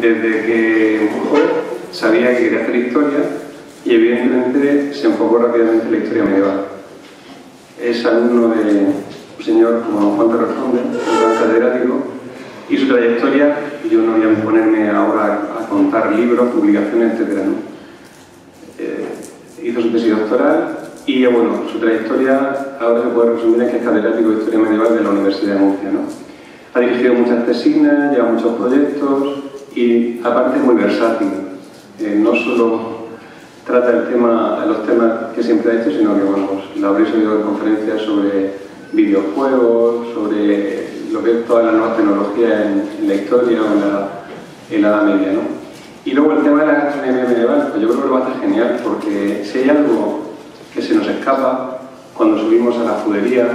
desde que joven sabía que quería hacer historia y evidentemente se enfocó rápidamente en la historia medieval. Es alumno de un señor como Juan Perrofonde, un gran catedrático, y su trayectoria, yo no voy a ponerme ahora a contar libros, publicaciones, etc. Eh, hizo su tesis doctoral y bueno, su trayectoria ahora se puede resumir en que es catedrático de Historia Medieval de la Universidad de Murcia. ¿no? Ha dirigido muchas tesinas, lleva muchos proyectos y aparte es muy versátil. Eh, no solo trata el tema, los temas que siempre ha hecho, sino que bueno, pues, la habréis oído en conferencias sobre videojuegos, sobre lo que es toda la nueva tecnología en, la historia o en la, Edad Media. ¿no? Y luego el tema de la gastronomía medieval, pues yo creo que lo va a hacer genial, porque si hay algo que se nos escapa cuando subimos a la judería,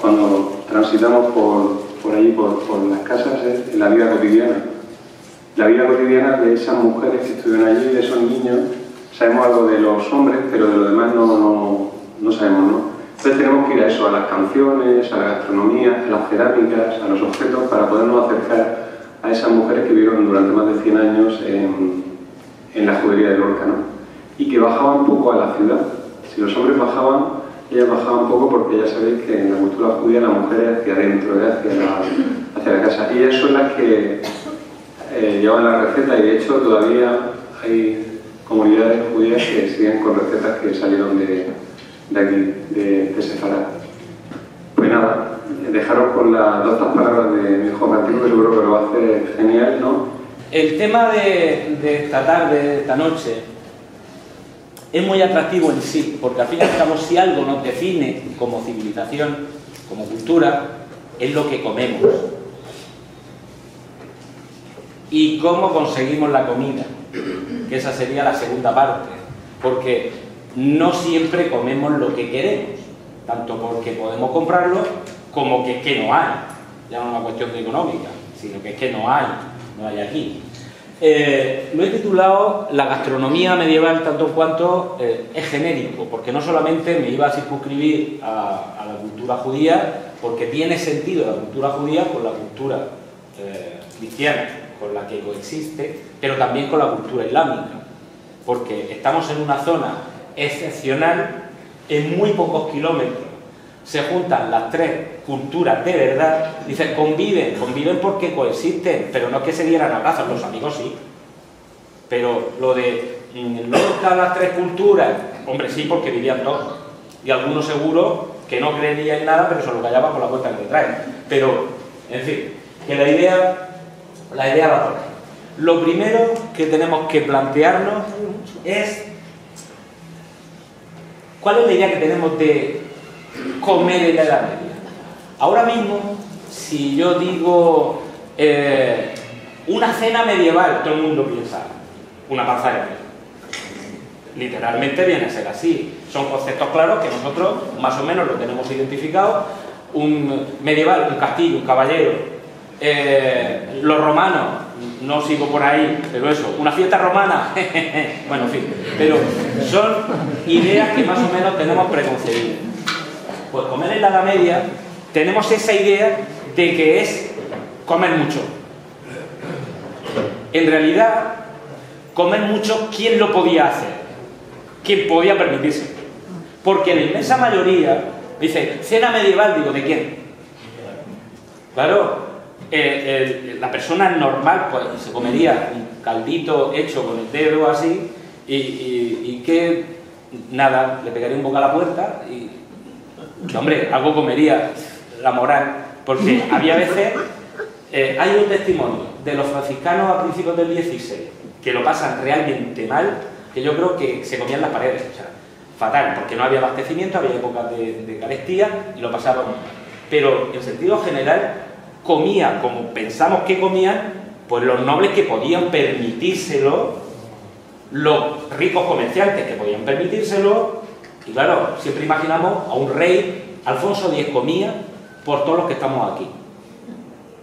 cuando transitamos por, por ahí, por, por las casas, en la vida cotidiana. La vida cotidiana de esas mujeres que estuvieron allí, de esos niños, sabemos algo de los hombres, pero de lo demás no, no, no sabemos, ¿no? Entonces tenemos que ir a eso, a las canciones, a la gastronomía, a las cerámicas, a los objetos, para podernos acercar a esas mujeres que vivieron durante más de 100 años en, en la judería de Lorca, ¿no? Y que bajaban poco a la ciudad, si los hombres bajaban, ellas bajaban poco porque ya sabéis que en la cultura judía la mujer es hacia adentro, hacia la, hacia la casa. Y ellas son las que eh, llevan la receta y de hecho todavía hay comunidades judías que siguen con recetas que salieron de, de aquí, de, de. Pues nada, dejaros con las dos palabras de mi hijo Martín, que seguro que lo hacer genial, ¿no? El tema de, de esta tarde, de esta noche, es muy atractivo en sí, porque al fin y al cabo si algo nos define como civilización, como cultura, es lo que comemos. Y cómo conseguimos la comida, que esa sería la segunda parte, porque no siempre comemos lo que queremos, tanto porque podemos comprarlo como que que no hay. Ya no es una cuestión de económica, sino que es que no hay, no hay aquí. Eh, lo he titulado La gastronomía medieval tanto en cuanto eh, es genérico, porque no solamente me iba a circunscribir a, la cultura judía, porque tiene sentido la cultura judía con la cultura eh, cristiana, con la que coexiste, pero también con la cultura islámica, porque estamos en una zona excepcional en muy pocos kilómetros se juntan las tres culturas de verdad, dicen, conviven, conviven porque coexisten, pero no es que se dieran abrazos, los amigos sí. Pero lo de mm, no están las tres culturas, hombre sí, porque vivían dos. Y algunos seguro que no creerían en nada, pero se lo callaban con la cuenta que le traen. Pero, en fin, que la idea, la idea va por ahí. Lo primero que tenemos que plantearnos es cuál es la idea que tenemos de comer en la Edad Media. Ahora mismo, si yo digo eh, una cena medieval, todo el mundo piensa una panza Literalmente viene a ser así. Son conceptos claros que nosotros más o menos lo tenemos identificado. Un medieval, un castillo, un caballero. Eh, los romanos, no sigo por ahí, pero eso, una fiesta romana, bueno, en fin, pero son ideas que más o menos tenemos preconcebidas. Pues comer en la Edad Media tenemos esa idea de que es comer mucho. En realidad, comer mucho, ¿quién lo podía hacer? ¿Quién podía permitirse? Porque la inmensa mayoría dice, cena medieval, digo, ¿de quién? Claro, la persona normal pues, se comería un caldito hecho con el dedo así y, y que nada, le pegaría un poco a la puerta y hombre, algo comería la moral, porque había veces, eh, hay un testimonio de los franciscanos a principios del 16, que lo pasan realmente mal, que yo creo que se comían las paredes, o sea, fatal, porque no había abastecimiento, había épocas de, de carestía y lo pasaban Pero en sentido general, comía como pensamos que comían, pues los nobles que podían permitírselo, los ricos comerciantes que podían permitírselo, y claro, siempre imaginamos a un rey, Alfonso X comía por todos los que estamos aquí.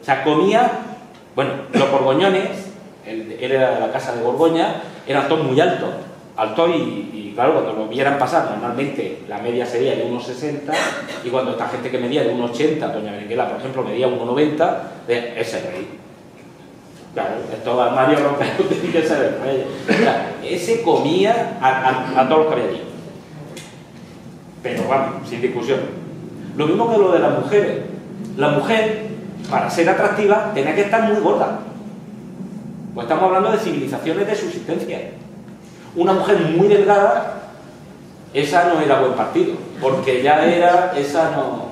O sea, comía, bueno, los borgoñones, él, era de la casa de Borgoña, eran todos muy altos, altos y, claro, cuando lo vieran pasar, normalmente la media sería de 1,60 y cuando esta gente que medía de 1,80, doña Berenguela, por ejemplo, medía 1,90, ese rey. Claro, estos armarios romperos tienen que ser reyes. ese comía a, a, todos los que. Pero vamos, sin discusión. Lo mismo que lo de las mujeres. La mujer, para ser atractiva, tenía que estar muy gorda. Pues estamos hablando de civilizaciones de subsistencia. Una mujer muy delgada, esa no era buen partido, porque ya era, esa no,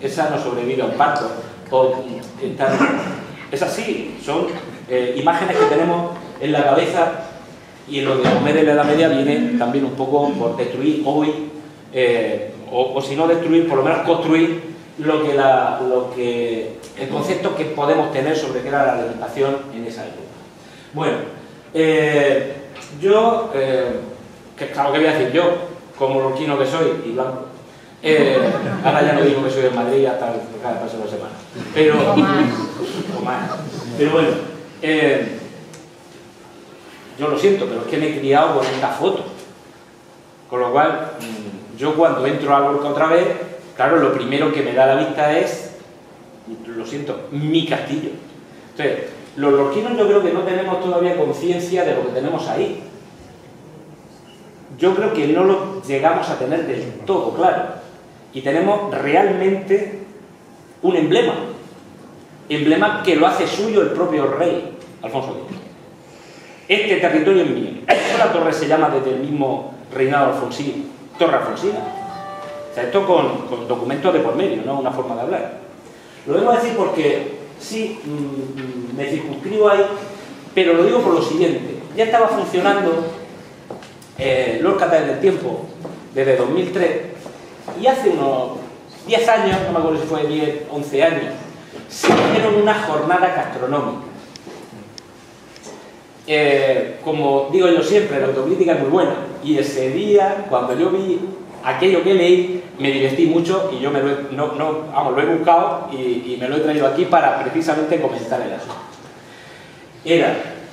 esa no sobrevive a un parto. es así, son eh, imágenes que tenemos en la cabeza y en lo de comer en la Edad Media viene también un poco por destruir hoy, eh, o, si no destruir, por lo menos construir lo que, la, lo que el concepto que podemos tener sobre qué era la alimentación en esa época. Bueno, eh, yo, que, claro que voy a decir yo, como loquino que soy y blanco, ahora ya no digo que soy de Madrid hasta cada paso de la semana. Pero, Pero bueno, eh, yo lo siento, pero es que me he criado con esta foto. Con lo cual, mm, yo cuando entro a Lorca otra vez, claro, lo primero que me da la vista es, lo siento, mi castillo. Entonces, los lorquinos yo creo que no tenemos todavía conciencia de lo que tenemos ahí. Yo creo que no lo llegamos a tener del todo claro. Y tenemos realmente un emblema. Emblema que lo hace suyo el propio rey. Alfonso X. Este territorio es mío. Esta torre se llama desde el mismo reinado alfonsín, Torre Alfonsina. O sea, esto con, documentos de por medio, no una forma de hablar. Lo vengo a decir porque sí, mm, me circunscribo ahí, pero lo digo por lo siguiente. Ya estaba funcionando eh, Lorca del tiempo desde 2003 y hace unos 10 años, no me acuerdo si fue 10, 11 años, se hicieron una jornada gastronómica eh, como digo yo siempre, la autocrítica es muy buena. Y ese día, cuando yo vi aquello que leí, me divertí mucho y yo me lo he, no, no, vamos, lo he buscado y, me lo he traído aquí para precisamente comentar el asunto. Era,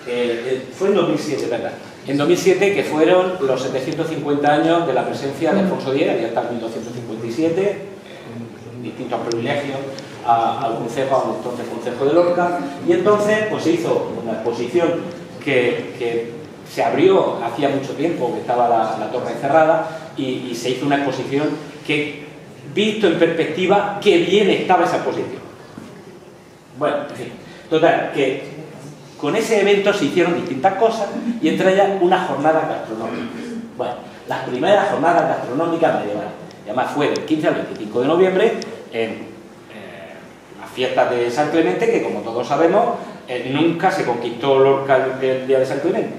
eh, eh, fue en 2007, ¿verdad? En 2007, que fueron los 750 años de la presencia de Alfonso X, ya está en 1257, distintos privilegios al Consejo, al entonces Consejo de Lorca, y entonces pues se hizo una exposición que, se abrió hacía mucho tiempo, que estaba la, torre cerrada, y, se hizo una exposición que, visto en perspectiva, qué bien estaba esa exposición. Bueno, en fin, total, que con ese evento se hicieron distintas cosas y entre ellas una jornada gastronómica. Bueno, las primeras jornadas gastronómicas medievales. Además fue del 15 al 25 de noviembre en eh, las fiestas de San Clemente, que como todos sabemos eh, nunca se conquistó Lorca el día de San Clemente.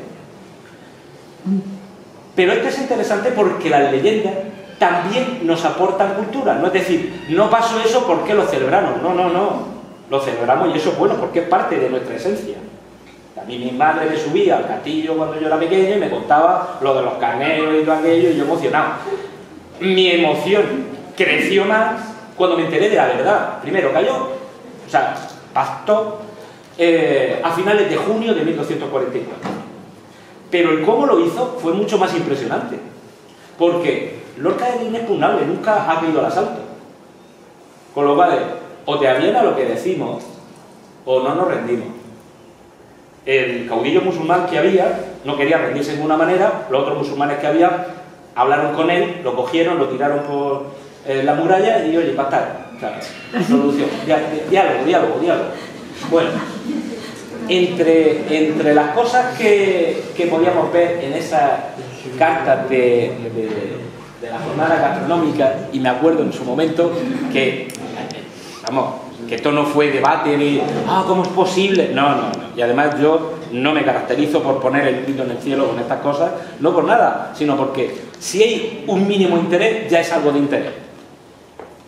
Pero esto es interesante porque las leyendas también nos aportan cultura. No es decir, no pasó eso porque lo celebramos. No, no, no. Lo celebramos y eso es bueno porque es parte de nuestra esencia. A mí mi madre me subía al castillo cuando yo era pequeño y me contaba lo de los carneros y todo aquello y yo emocionado. Mi emoción creció más cuando me enteré de la verdad. Primero cayó, o sea, pactó eh, a finales de junio de 1244. Pero el cómo lo hizo fue mucho más impresionante, porque Lorca es inexpugnable, nunca ha caído al asalto. Con lo cual, o te aviena lo que decimos, o no nos rendimos. El caudillo musulmán que había no quería rendirse de ninguna manera, los otros musulmanes que había hablaron con él, lo cogieron, lo tiraron por eh, la muralla y oye, pastar. solución. Diálogo, diálogo, diálogo. Bueno, entre, entre las cosas que, podíamos ver en esas cartas de, la jornada gastronómica, y me acuerdo en su momento que, vamos, que esto no fue debate ni, ah, ¿cómo es posible? No, no, no. Y además yo no me caracterizo por poner el grito en el cielo con estas cosas, no por nada, sino porque si hay un mínimo interés, ya es algo de interés.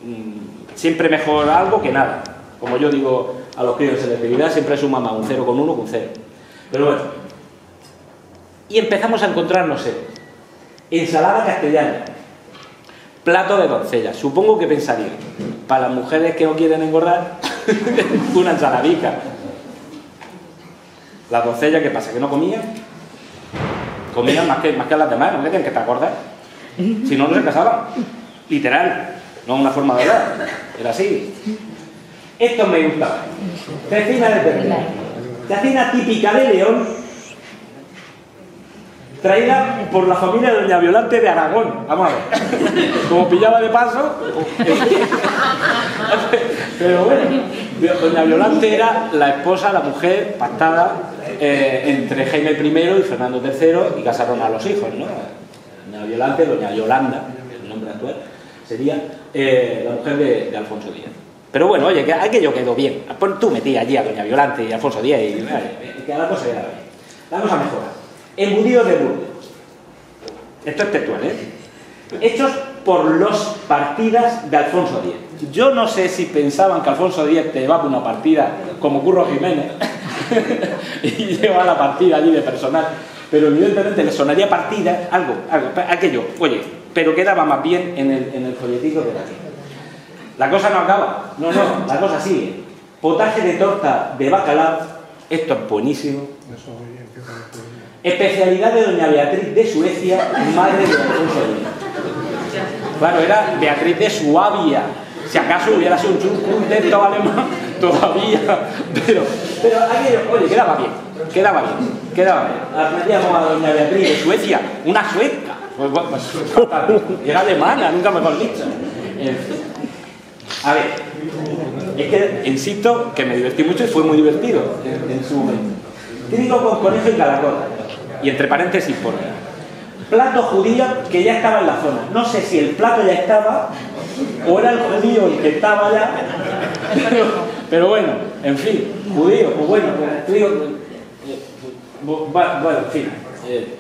Mm, siempre mejor algo que nada. Como yo digo a los críos de selectividad, siempre suma más un 0 con 1 con 0. Pero bueno. Y empezamos a encontrarnos en ensalada castellana, plato de doncella. Supongo que pensaría, para las mujeres que no quieren engordar, una ensaladica. La doncella, ¿qué pasa? ¿Que no comían? Comían más que, más que las demás, no me que te acordar. Si no, no se casaban. Literal, no una forma de hablar. Era así. Esto me gustaba. Cecina de pernil. La cena típica de León, traída por la familia de Doña Violante de Aragón. Vamos a ver. Como pillaba de paso. Pero bueno, Doña Violante era la esposa, la mujer pactada eh, entre Jaime I y Fernando III y casaron a los hijos, ¿no? Doña Violante, Doña Yolanda, el nombre actual, sería eh, la mujer de, Alfonso X. Pero bueno, oye, que aquello quedó bien. Tú metí allí a Doña Violante y Alfonso X y que la cosa bien. La cosa mejora. Embutidos de Burdeos. Esto es textual, ¿eh? Hechos por los partidas de Alfonso X. Yo no sé si pensaban que Alfonso X te llevaba una partida como Curro Jiménez y lleva la partida allí de personal, pero evidentemente le sonaría partida, algo, algo, aquello, oye, pero quedaba más bien en el, en el folletito de la La cosa no acaba, no, no, la cosa sigue. Potaje de torta de bacalao, esto es buenísimo. Especialidad de doña Beatriz de Suecia, madre de Alfonso X. Claro, era Beatriz de Suabia. Si acaso hubiera sido un, texto alemán todavía. Pero, pero aquello, oye, quedaba bien, quedaba bien, quedaba bien. Metíamos a doña Beatriz de Suecia, una sueca. Pues, pues, era alemana, nunca mejor dicho. A ver, es que insisto que me divertí mucho y fue muy divertido en, su momento. Típico con conejo y caracol y entre paréntesis pone plato judío que ya estaba en la zona. No sé si el plato ya estaba o era el judío el que estaba ya, pero, bueno, en fin, judío, pues bueno, pues, bueno, en fin. Eh,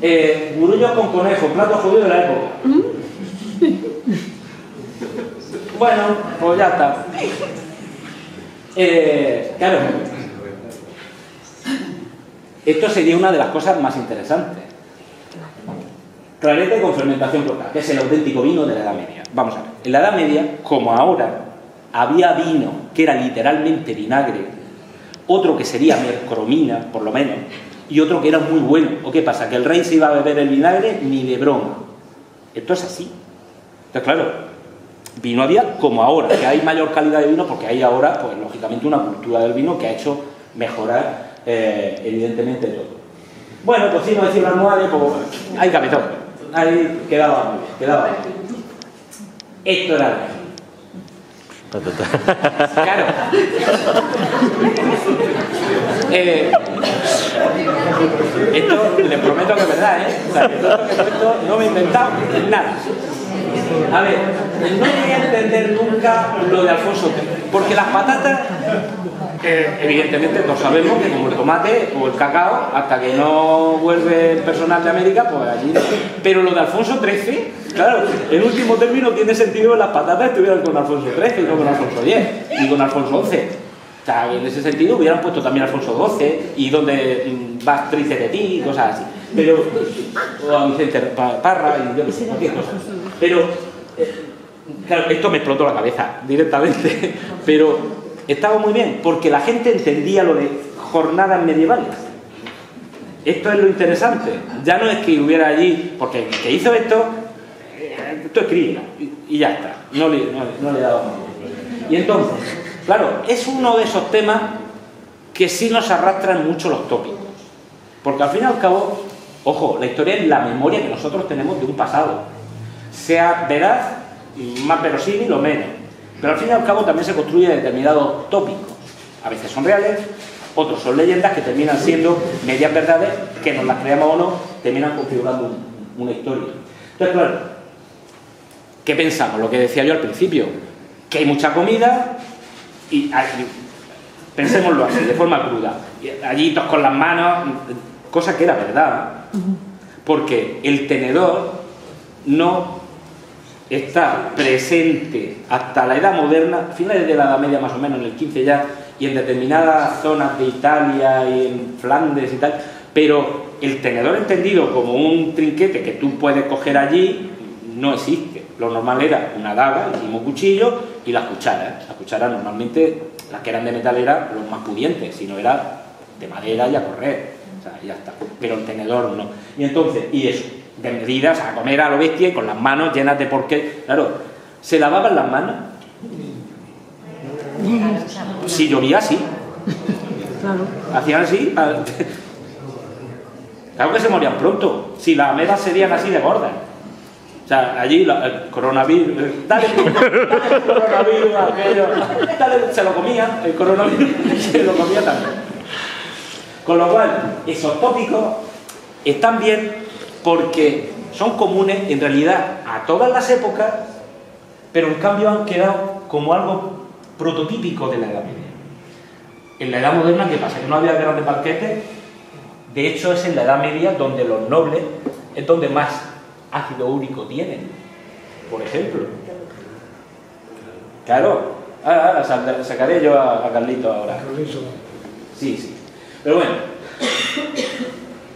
eh con conejo, plato judío de la época. Bueno, pues ya está. Eh, claro, esto sería una de las cosas más interesantes. Clarete con fermentación local, que es el auténtico vino de la Edad Media. Vamos a ver, en la Edad Media, como ahora, había vino que era literalmente vinagre, otro que sería mercromina, por lo menos, y otro que era muy bueno. ¿O qué pasa? ¿Que el rey se iba a beber el vinagre? Ni de broma. Esto es así. Entonces, claro, vino había como ahora, que hay mayor calidad de vino porque hay ahora, pues lógicamente, una cultura del vino que ha hecho mejorar eh, evidentemente todo. Bueno, pues si no decir nueve, pues ahí cabe todo. Ahí quedaba muy bien, quedaba Esto era Claro. Eh, esto les prometo que es verdad, ¿eh? O no me he inventado nada. A ver, no voy a entender nunca lo de Alfonso porque las patatas evidentemente todos sabemos que como el tomate o el cacao, hasta que no vuelve el personal de América, pues allí. Pero lo de Alfonso XIII, claro, en último término tiene sentido que las patatas estuvieran con Alfonso XIII no con Alfonso X y con Alfonso XI. O sea, en ese sentido hubieran puesto también Alfonso XII y donde mm, vas Trice de ti y cosas así. Pero, o a Vicente Parra y yo cualquier cosa. Pero, eh, claro, esto me explotó la cabeza directamente, pero estaba muy bien, porque la gente entendía lo de jornadas medievales. Esto es lo interesante. Ya no es que hubiera allí, porque el que hizo esto, eh, esto escribía y, ya está. No le, no, le daba. Y entonces, claro, es uno de esos temas que sí nos arrastran mucho los tópicos. Porque al fin y al cabo, ojo, la historia es la memoria que nosotros tenemos de un pasado. Sea veraz, más verosímil o menos. Pero al fin y al cabo también se construye determinados tópicos. A veces son reales, otros son leyendas que terminan siendo medias verdades que nos las creamos o no, terminan configurando una historia. Entonces, claro, ¿qué pensamos? Lo que decía yo al principio, que hay mucha comida y, pensémoslo así, de forma cruda. Allí todos con las manos, cosa que era verdad, porque el tenedor no está presente hasta la edad moderna, finales de la Edad Media más o menos, en el 15 ya, y en determinadas zonas de Italia y en Flandes y tal, pero el tenedor entendido como un trinquete que tú puedes coger allí no existe. Lo normal era una daga, el mismo cuchillo y las cucharas. Las cucharas normalmente, las que eran de metal eran los más pudientes, si no era de madera y a correr. O sea, ya está. Pero el tenedor no. Y entonces, y eso, de medidas a comer a lo bestia y con las manos llenas de porqué. Claro, ¿se lavaban las manos? Si llovía, sí. Hacían así. Claro que se morían pronto. Si las amebas serían así de gordas. O sea, allí el coronavirus, dale, dale el coronavirus aquello, dale, se lo comían, el coronavirus se lo comía también. Con lo cual, esos tópicos están bien porque son comunes en realidad a todas las épocas, pero en cambio han quedado como algo prototípico de la Edad Media. En la Edad Moderna, ¿qué pasa? Que no había grandes banquetes, de hecho es en la Edad Media donde los nobles es donde más ácido úrico tienen, por ejemplo. Claro, ahora, sacaré yo a, Carlito ahora. Sí, sí. Pero bueno,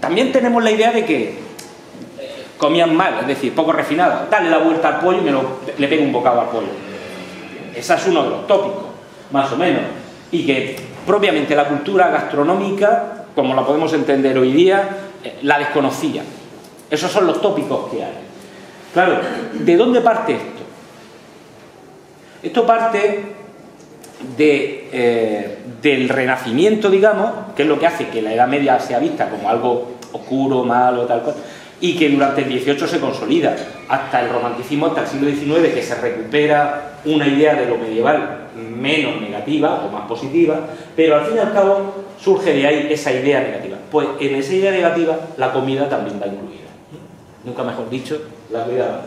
también tenemos la idea de que comían mal, es decir, poco refinado. Dale la vuelta al pollo y me le pego un bocado al pollo. Ese es uno de los tópicos, más o menos. Y que propiamente la cultura gastronómica, como la podemos entender hoy día, eh, la desconocía. Esos son los tópicos que hay. Claro, ¿de dónde parte esto? Esto parte eh, del renacimiento, digamos, que es lo que hace que la Edad Media sea vista como algo oscuro, malo, tal cual y que durante el XVIII se consolida, hasta el romanticismo, hasta el siglo XIX, que se recupera una idea de lo medieval menos negativa o más positiva, pero al fin y al cabo surge de ahí esa idea negativa. Pues en esa idea negativa la comida también va incluida. Nunca mejor dicho, la comida va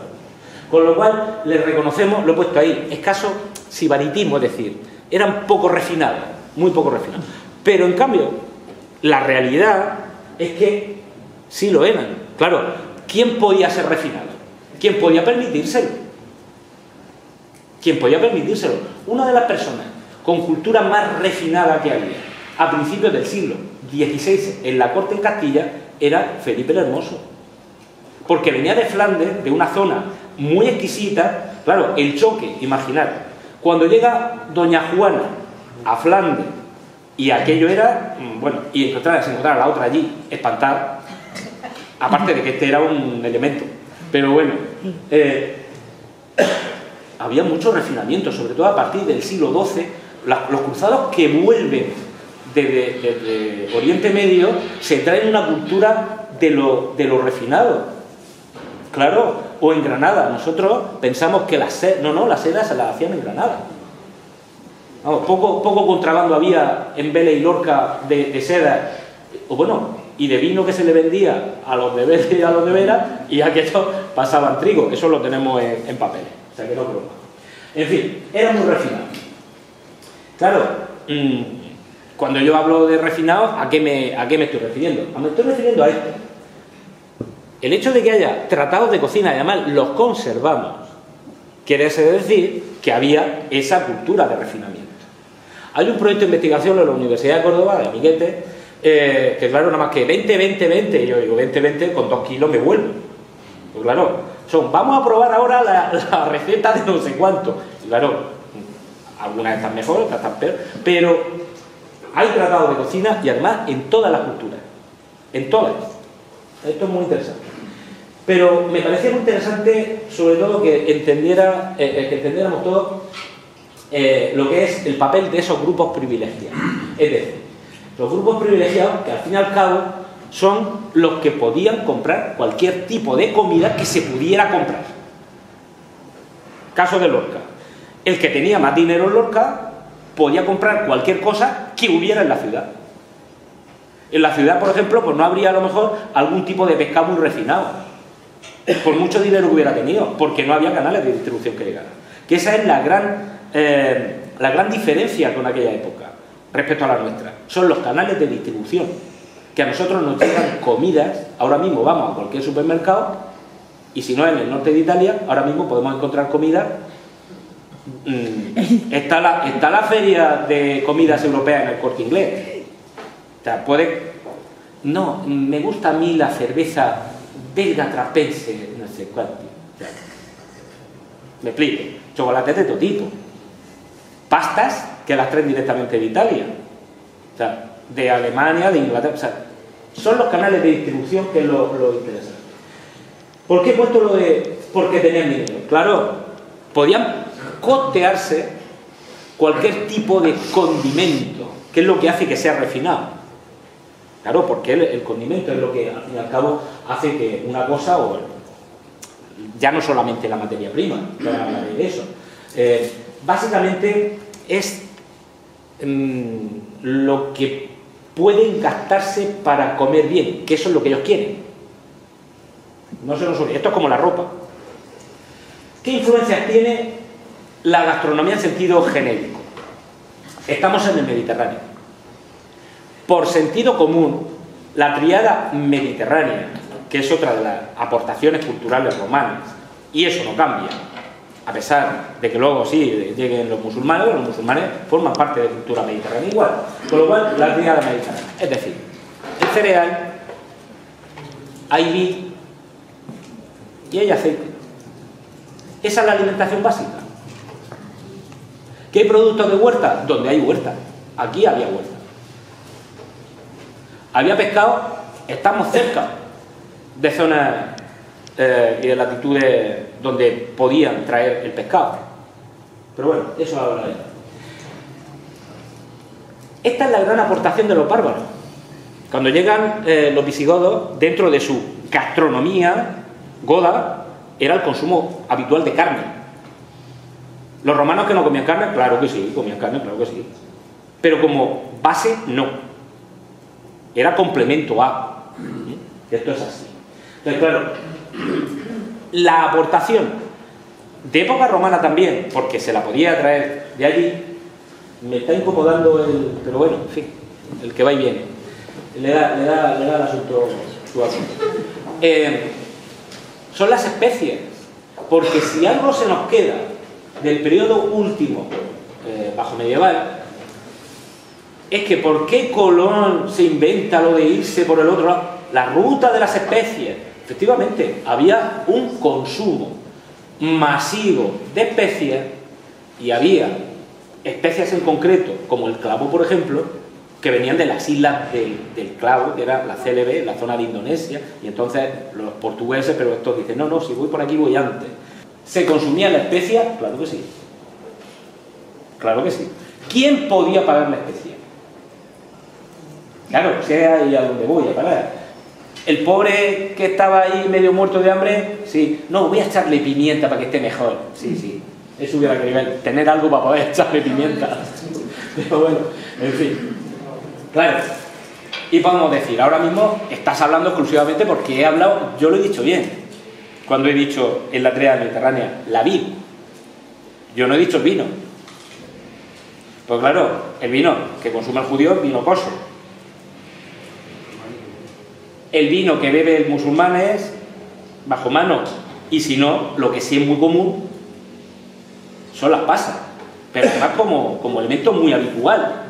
Con lo cual le reconocemos, lo he puesto ahí, escaso sibaritismo, es decir, eran poco refinados, muy poco refinados. Pero en cambio, la realidad es que sí lo eran Claro, ¿quién podía ser refinado? ¿Quién podía permitírselo? ¿Quién podía permitírselo? Una de las personas con cultura más refinada que había a principios del siglo XVI en la corte en Castilla era Felipe el Hermoso. Porque venía de Flandes, de una zona muy exquisita. Claro, el choque, imaginar. Cuando llega Doña Juana a Flandes y aquello era, mm, bueno, y encontrar, se la otra allí, espantar, Aparte de que este era un elemento. Pero bueno, eh, había mucho refinamiento, sobre todo a partir del siglo XII. los cruzados que vuelven desde, Oriente Medio se traen una cultura de lo, refinado. Claro, o en Granada. Nosotros pensamos que la seda, no, no, la seda se la hacían en Granada. poco, poco contrabando había en Vélez y Lorca de, de seda. O bueno, y de vino que se le vendía a los de Vélez y a los de Vera y a que estos pasaban trigo. Eso lo tenemos en, papel. O sea que no broma. En fin, era muy refinado. Claro, mm, cuando yo hablo de refinados, ¿a qué, me, ¿a qué me estoy refiriendo? Me estoy refiriendo a esto. El hecho de que haya tratados de cocina y además los conservamos, quiere decir que había esa cultura de refinamiento. Hay un proyecto de investigación en la Universidad de Córdoba, de Amiguete, eh, que claro, nada más que 20, 20, 20, y yo digo 20, 20, con 2 kilos me vuelvo. Pues claro, son, vamos a probar ahora la, receta de no sé cuánto. Y claro, algunas están mejor, otras están peor, pero hay tratados de cocina y además en todas las culturas, en todas. Esto es muy interesante. Pero me parecía muy interesante, sobre todo, que, entendiera, eh, eh, que entendiéramos todos lo que es el papel de esos grupos privilegiados. Es decir, los grupos privilegiados, que al fin y al cabo son los que podían comprar cualquier tipo de comida que se pudiera comprar. Caso de Lorca. El que tenía más dinero en Lorca podía comprar cualquier cosa que hubiera en la ciudad. En la ciudad, por ejemplo, pues no habría a lo mejor algún tipo de pescado muy refinado. Por mucho dinero que hubiera tenido, porque no había canales de distribución que llegaran. Que esa es la gran, eh, la gran diferencia con aquella época respecto a la nuestra. Son los canales de distribución. Que a nosotros nos llegan comidas, ahora mismo vamos a cualquier supermercado y si no en el norte de Italia, ahora mismo podemos encontrar comida. Mm, está, la, está la feria de comidas europeas en el corte inglés. O sea, puede. No, me gusta a mí la cerveza belga trapense, no sé cuánto. me explico. Chocolates de todo tipo. Pastas que las traen directamente de Italia, o sea, de Alemania, de Inglaterra, o sea, son los canales de distribución que lo, lo interesante. ¿Por qué he puesto lo de porque tenían dinero? Claro, podían costearse cualquier tipo de condimento ¿Qué es lo que hace que sea refinado? Claro, porque el, condimento es lo que al fin y al cabo hace que una cosa, o ya no solamente la materia prima, de eso, eh, básicamente es mm, lo que pueden gastarse para comer bien, que eso es lo que ellos quieren. No se nos olvide, esto es como la ropa. ¿Qué influencias tiene la gastronomía en sentido genérico? Estamos en el Mediterráneo. Por sentido común, la triada mediterránea, que es otra de las aportaciones culturales romanas, y eso no cambia, a pesar de que luego sí lleguen los musulmanes, los musulmanes forman parte de la cultura mediterránea igual, con lo cual la triada mediterránea. Es decir, el cereal, hay vid y hay aceite. Esa es la alimentación básica. ¿Qué hay productos de huerta? Donde hay huerta. Aquí había huerta. Había pescado, estamos cerca de zonas eh, y de latitudes donde podían traer el pescado. Pero bueno, eso ahora es. Esta es la gran aportación de los bárbaros. Cuando llegan eh, los visigodos, dentro de su gastronomía, goda, era el consumo habitual de carne. Los romanos que no comían carne, claro que sí, comían carne, claro que sí. Pero como base, no era complemento a. Esto es así. Entonces, claro, la aportación de época romana también, porque se la podía traer de allí, me está incomodando el. Pero bueno, en fin, el que va y viene. Le da, le da, le da el asunto su asunto. Eh, son las especies, porque si algo se nos queda del periodo último, eh, bajo medieval, es que ¿por qué Colón se inventa lo de irse por el otro lado? La ruta de las especies. Efectivamente, había un consumo masivo de especies y había especies en concreto, como el clavo, por ejemplo, que venían de las islas del, clavo, que era la CLB, la zona de Indonesia, y entonces los portugueses, pero estos dicen, no, no, si voy por aquí voy antes. ¿Se consumía la especia? Claro que sí. Claro que sí. ¿Quién podía pagar la especia? Claro, sé ahí a dónde voy a parar. El pobre que estaba ahí medio muerto de hambre, sí, no, voy a echarle pimienta para que esté mejor. Sí, sí, eso hubiera querido tener algo para poder echarle pimienta. Pero bueno, en fin. Claro, y podemos decir, ahora mismo estás hablando exclusivamente porque he hablado, yo lo he dicho bien, cuando he dicho en la trea mediterránea, la vid. Yo no he dicho vino. Pues claro, el vino que consume el judío vino kosher el vino que bebe el musulmán es bajo mano. Y si no, lo que sí es muy común son las pasas. Pero además como, como elemento muy habitual.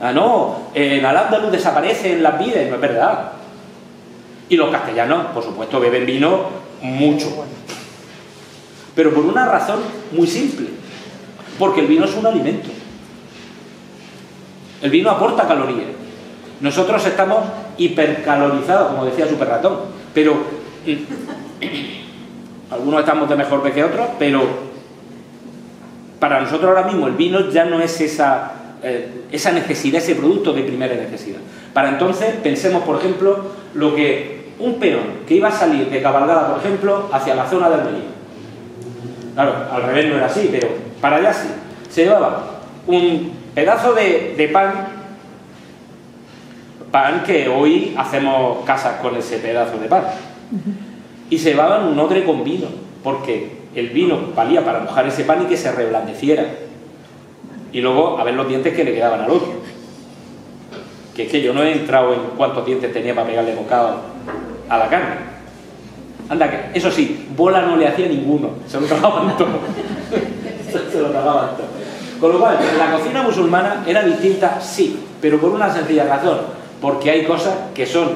Ah, no, en al desaparece en las vidas, no es verdad. Y los castellanos, por supuesto, beben vino mucho. Pero por una razón muy simple. Porque el vino es un alimento. El vino aporta calorías. Nosotros estamos hipercalorizados, como decía Super Ratón, pero algunos estamos de mejor vez que otros, pero para nosotros ahora mismo el vino ya no es esa, eh, esa necesidad, ese producto de primera necesidad. Para entonces pensemos, por ejemplo, lo que un peón que iba a salir de cabalgada, por ejemplo, hacia la zona de Almería. Claro, al revés no era así, pero para allá sí. Se llevaba un pedazo de, de pan pan que hoy hacemos casas con ese pedazo de pan. Y se llevaban un odre con vino, porque el vino valía para mojar ese pan y que se reblandeciera. Y luego a ver los dientes que le quedaban al otro. Que es que yo no he entrado en cuántos dientes tenía para pegarle bocado a la carne. Anda, que eso sí, bola no le hacía ninguno, se lo tragaban todo. se lo tragaban todo. Con lo cual, la cocina musulmana era distinta, sí, pero por una sencilla razón porque hay cosas que son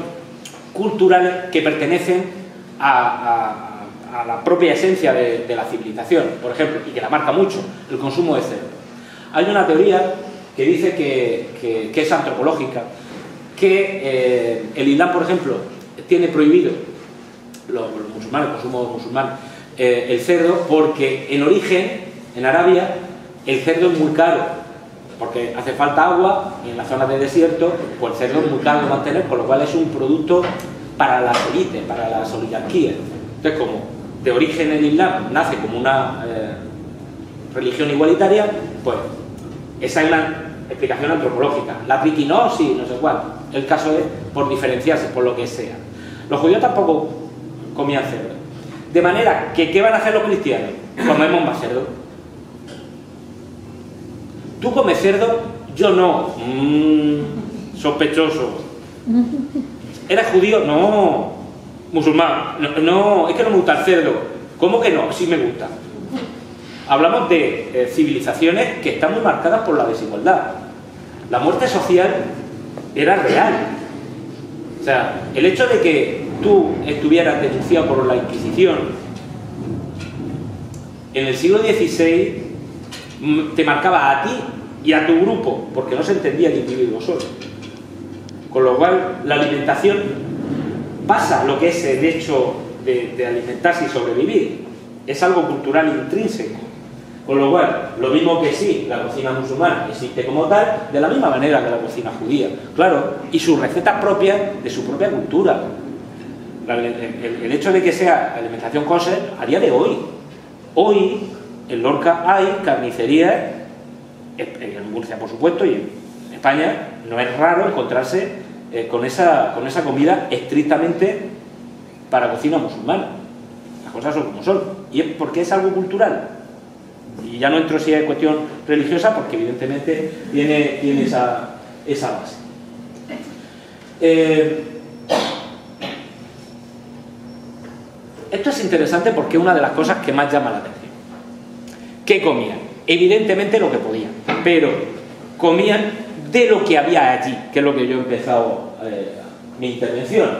culturales que pertenecen a, la propia esencia de, la civilización, por ejemplo, y que la marca mucho, el consumo de cerdo. Hay una teoría que dice que, es antropológica, que eh, el Islam, por ejemplo, tiene prohibido, los, musulmanes, el consumo musulmán, eh, el cerdo, porque en origen, en Arabia, el cerdo es muy caro porque hace falta agua y en las zonas de desierto, pues el cerdo es muy caro mantener, con lo cual es un producto para las élites, para las oligarquías. Entonces, como de origen el Islam nace como una eh, religión igualitaria, pues esa es la explicación antropológica. La triquinosis, no sé cuál. El caso es por diferenciarse, por lo que sea. Los judíos tampoco comían cerdo. De manera que, ¿qué van a hacer los cristianos? Comemos más cerdo. Tú comes cerdo, yo no. Mmm, sospechoso. ¿Eres judío? No. Musulmán. No, es que no me gusta el cerdo. ¿Cómo que no? Sí me gusta. Hablamos de eh, civilizaciones que están muy marcadas por la desigualdad. La muerte social era real. O sea, el hecho de que tú estuvieras denunciado por la Inquisición en el siglo XVI mm, te marcaba a ti y a tu grupo, porque no se entendía el individuo solo. Con lo cual, la alimentación pasa lo que es el hecho de, alimentarse y sobrevivir. Es algo cultural intrínseco. Con lo cual, lo mismo que sí, la cocina musulmana existe como tal, de la misma manera que la cocina judía, claro, y sus recetas propias de su propia cultura. El, hecho de que sea alimentación kosher, a día de hoy, hoy en Lorca hay carnicerías, en Murcia por supuesto, y en España no es raro encontrarse eh, con, esa, con esa comida estrictamente para cocina musulmana. Las cosas son como son. Y es porque es algo cultural. Y ya no entro si es cuestión religiosa, porque evidentemente tiene, tiene esa, esa base. Eh, esto es interesante porque es una de las cosas que más llama la atención. ¿Qué comían? Evidentemente lo que podían, pero comían de lo que había allí, que es lo que yo he empezado eh, mi intervención.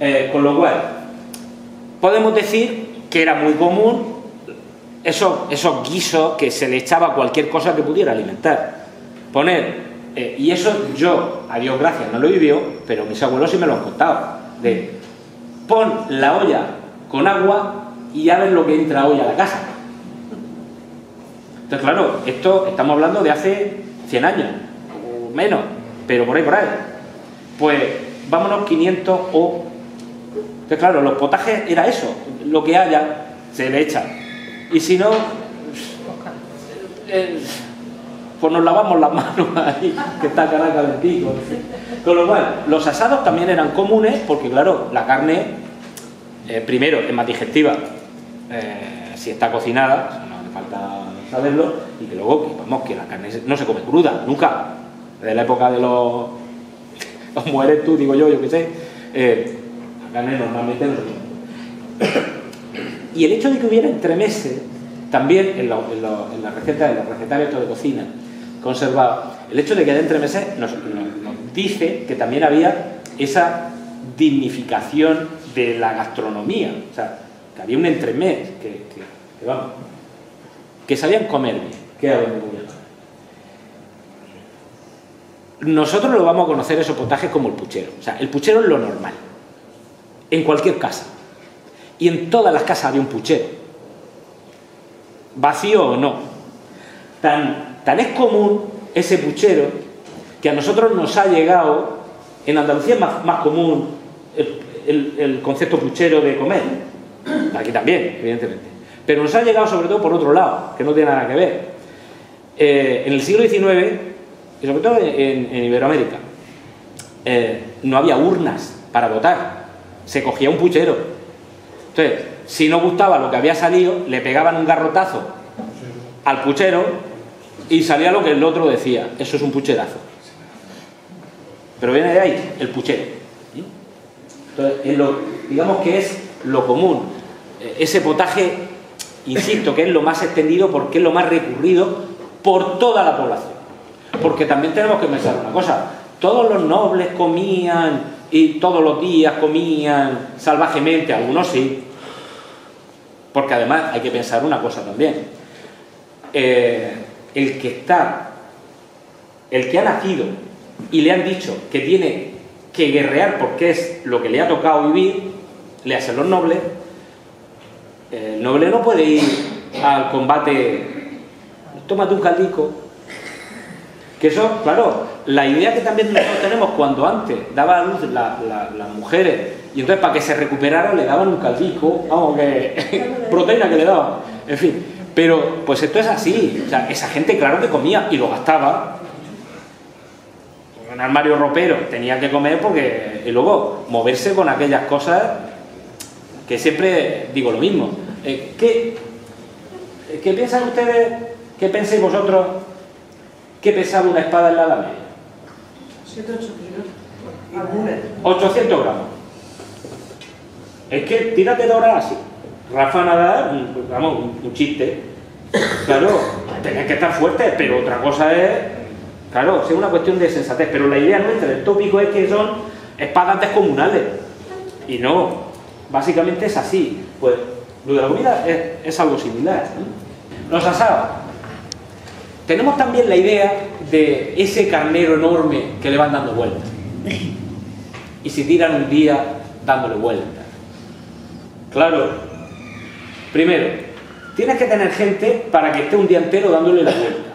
Eh, con lo cual, podemos decir que era muy común esos, esos guisos que se le echaba cualquier cosa que pudiera alimentar. Poner, eh, y eso yo, a Dios gracias, no lo he vivido, pero mis abuelos sí me lo han contado, de pon la olla con agua y ya ves lo que entra hoy a la casa. Entonces, claro, esto estamos hablando de hace 100 años, o menos, pero por ahí, por ahí. Pues vámonos 500 o... Entonces, claro, los potajes era eso, lo que haya se le echa y si no, eh, pues nos lavamos las manos ahí, que está cara calentico. Con lo cual, los asados también eran comunes porque, claro, la carne, eh, primero, es más digestiva eh, si está cocinada, no hace falta saberlo, y que luego, vamos, que la carne no se come cruda, nunca. Desde la época de los, mueres tú, digo yo, yo qué sé, la carne normalmente no se come. Y el hecho de que hubiera entremeses, también en, la receta, en los recetarios de cocina conservado, el hecho de que haya entremeses nos, nos, dice que también había esa dignificación de la gastronomía. O sea, que había un entremés, que, que, vamos, que sabían comer bien. Que Nosotros lo vamos a conocer esos potajes como el puchero. O sea, el puchero es lo normal. En cualquier casa y en todas las casas había un puchero. Vacío o no. Tan, tan es común ese puchero que a nosotros nos ha llegado, en Andalucía es más, común el, concepto puchero de comer, aquí también, evidentemente, pero nos ha llegado sobre todo por otro lado, que no tiene nada que ver. Eh, en el siglo XIX, y sobre todo en, Iberoamérica, eh, no había urnas para votar, se cogía un puchero entonces, si no gustaba lo que había salido, le pegaban un garrotazo al puchero y salía lo que el otro decía. Eso es un pucherazo. Pero viene de ahí, el puchero. Entonces, digamos que es lo común. Ese potaje, insisto, que es lo más extendido porque es lo más recurrido por toda la población. Porque también tenemos que pensar una cosa. Todos los nobles comían y todos los días comían salvajemente, algunos sí, porque además hay que pensar una cosa también. Eh, el que está, el que ha nacido y le han dicho que tiene que guerrear porque es lo que le ha tocado vivir, le hacen los nobles, el noble no puede ir al combate, tómate un caldico, Que eso, claro, la idea que también nosotros tenemos cuando antes daba a luz las mujeres y entonces para que se recuperara le daban un caldico, vamos, que proteína que le daban, en fin. Pero pues esto es así, o sea, esa gente claro que comía y lo gastaba. Un armario ropero tenía que comer porque, y luego moverse con aquellas cosas que siempre digo lo mismo. Eh, ¿qué, ¿Qué piensan ustedes, qué pensáis vosotros ¿Qué pesaba una espada en la Edad Media? 7 8 kilos. 800 gramos. Es que tírate de ahora así. Rafa Nadal, vamos, un, chiste. Claro, tenés que estar fuerte, pero otra cosa es. Claro, es una cuestión de sensatez. Pero la idea nuestra, el tópico es que son espadas descomunales. Y no, básicamente es así. Pues lo de la comida es, algo similar. Los asados. Tenemos también la idea de ese carnero enorme que le van dando vueltas. Y se tiran un día dándole vueltas. Claro, primero, tienes que tener gente para que esté un día entero dándole la vuelta.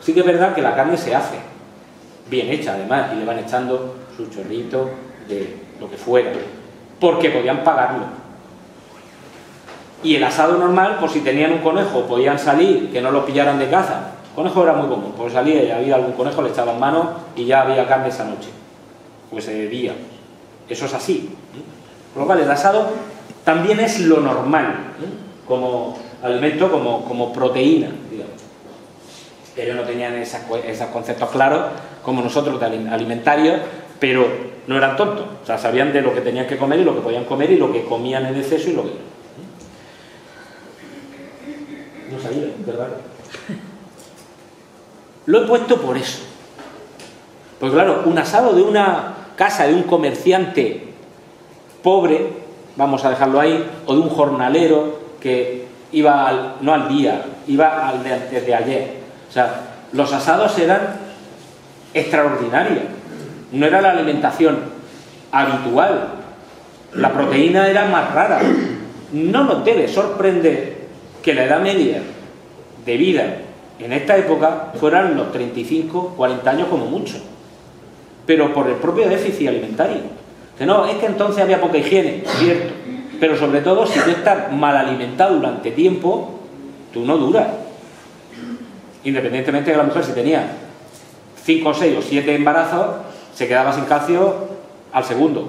Sí que es verdad que la carne se hace, bien hecha además, y le van echando su chorrito de lo que fuera, porque podían pagarlo. Y el asado normal, por si tenían un conejo, podían salir, que no lo pillaran de caza, Conejo era muy común, pues salía y había algún conejo, le echaban mano y ya había carne esa noche, pues ese día. Eso es así. Por lo cual el asado también es lo normal, como alimento, como, como proteína, digamos. Ellos no tenían esos conceptos claros como nosotros de alimentarios, pero no eran tontos. O sea, sabían de lo que tenían que comer y lo que podían comer y lo que comían en exceso y lo que. No sabían, ¿verdad? Lo he puesto por eso. Pues claro, un asado de una casa de un comerciante pobre, vamos a dejarlo ahí, o de un jornalero que iba no al día, iba al de ayer. O sea, los asados eran extraordinarios. No era la alimentación habitual. La proteína era más rara. No nos debe sorprender que la edad media de vida en esta época fueran los 35, 40 años como mucho, pero por el propio déficit alimentario. Que no, es que entonces había poca higiene, cierto, pero sobre todo si tú estás mal alimentado durante tiempo, tú no duras. Independientemente de la mujer si tenía 5, 6 o 7 embarazos, se quedaba sin calcio al segundo.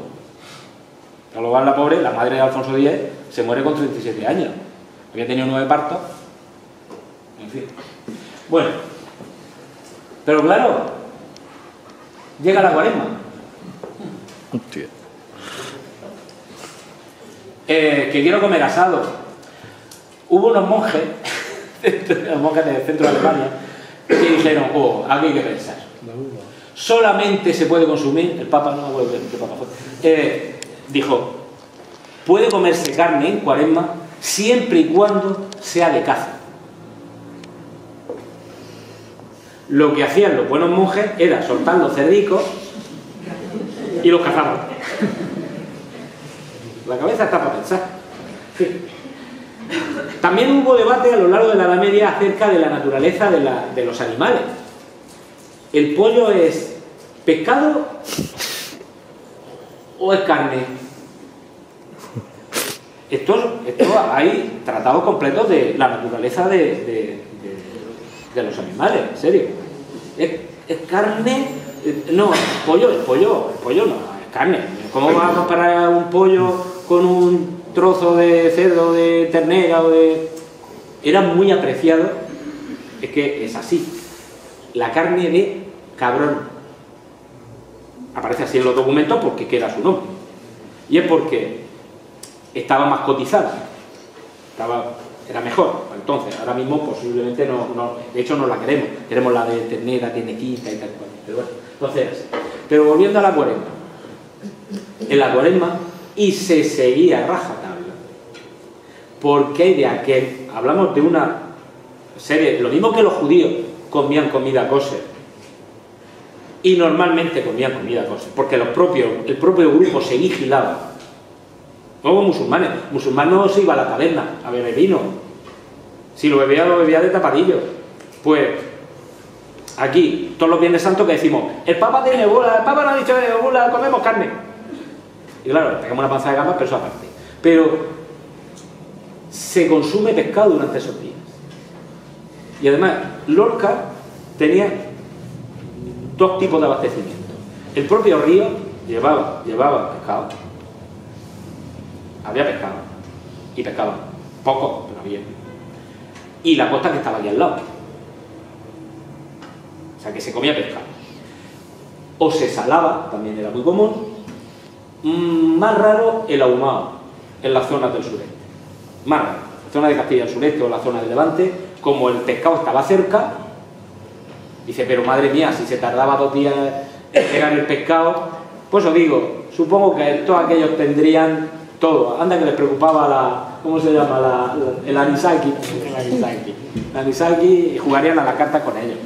Luego la pobre, la madre de Alfonso X, se muere con 37 años. Había tenido nueve partos. En fin. Bueno, pero claro, llega la cuaresma. Eh, que quiero comer asado. Hubo unos monjes, los monjes del centro de Alemania, que dijeron, oh, aquí hay que pensar. Solamente se puede consumir, el Papa no vuelve, el Papa fue, eh, dijo, puede comerse carne en cuaresma siempre y cuando sea de caza. lo que hacían los buenos monjes era soltar los cerdicos y los cazaban. La cabeza está para pensar. También hubo debate a lo largo de la Edad Media acerca de la naturaleza de, los animales. ¿El pollo es pescado o es carne? Esto, hay tratados completos de la naturaleza de, los animales, en serio. Es, carne, eh, no, pollo, es pollo, el pollo no, es carne. ¿Cómo vas a comparar un pollo con un trozo de cerdo, de ternera o de... Era muy apreciado, es que es así. La carne de cabrón. Aparece así en los documentos porque queda su nombre. Y es porque estaba más cotizada. Estaba era mejor. Entonces, ahora mismo posiblemente no, de hecho no la queremos. Queremos la de ternera, quita y tal cual. Pero bueno, entonces, pero volviendo a la cuaresma. En la cuaresma, y se seguía rajatabla. Porque de aquel, hablamos de una serie, lo mismo que los judíos comían comida kosher. Y normalmente comían comida kosher, porque los propios, el propio grupo se vigilaba como musulmanes. Musulmán no se iba a la taberna a beber vino. Si lo bebía, lo bebía de tapadillo. Pues aquí, todos los Viernes Santos que decimos, el Papa tiene bula, el Papa no ha dicho bula, comemos carne. Y claro, pegamos una panza de gambas, pero eso aparte. Pero se consume pescado durante esos días. Y además, Lorca tenía dos tipos de abastecimiento. El propio río llevaba, llevaba pescado. Había pescado. Y pescado. Poco, pero había. Y la costa que estaba aquí al lado. O sea, que se comía pescado. O se salaba, también era muy común. Mm, más raro el ahumado en las zonas del sureste. Más raro. La zona de Castilla del sureste o la zona del Levante, como el pescado estaba cerca, dice, pero madre mía, si se tardaba dos días en llegar el pescado, pues os digo, supongo que todos aquellos tendrían todo. Anda que les preocupaba la, ¿cómo se llama? La, la- el anisaki. El anisaki. El anisaki y jugarían a la carta con ellos.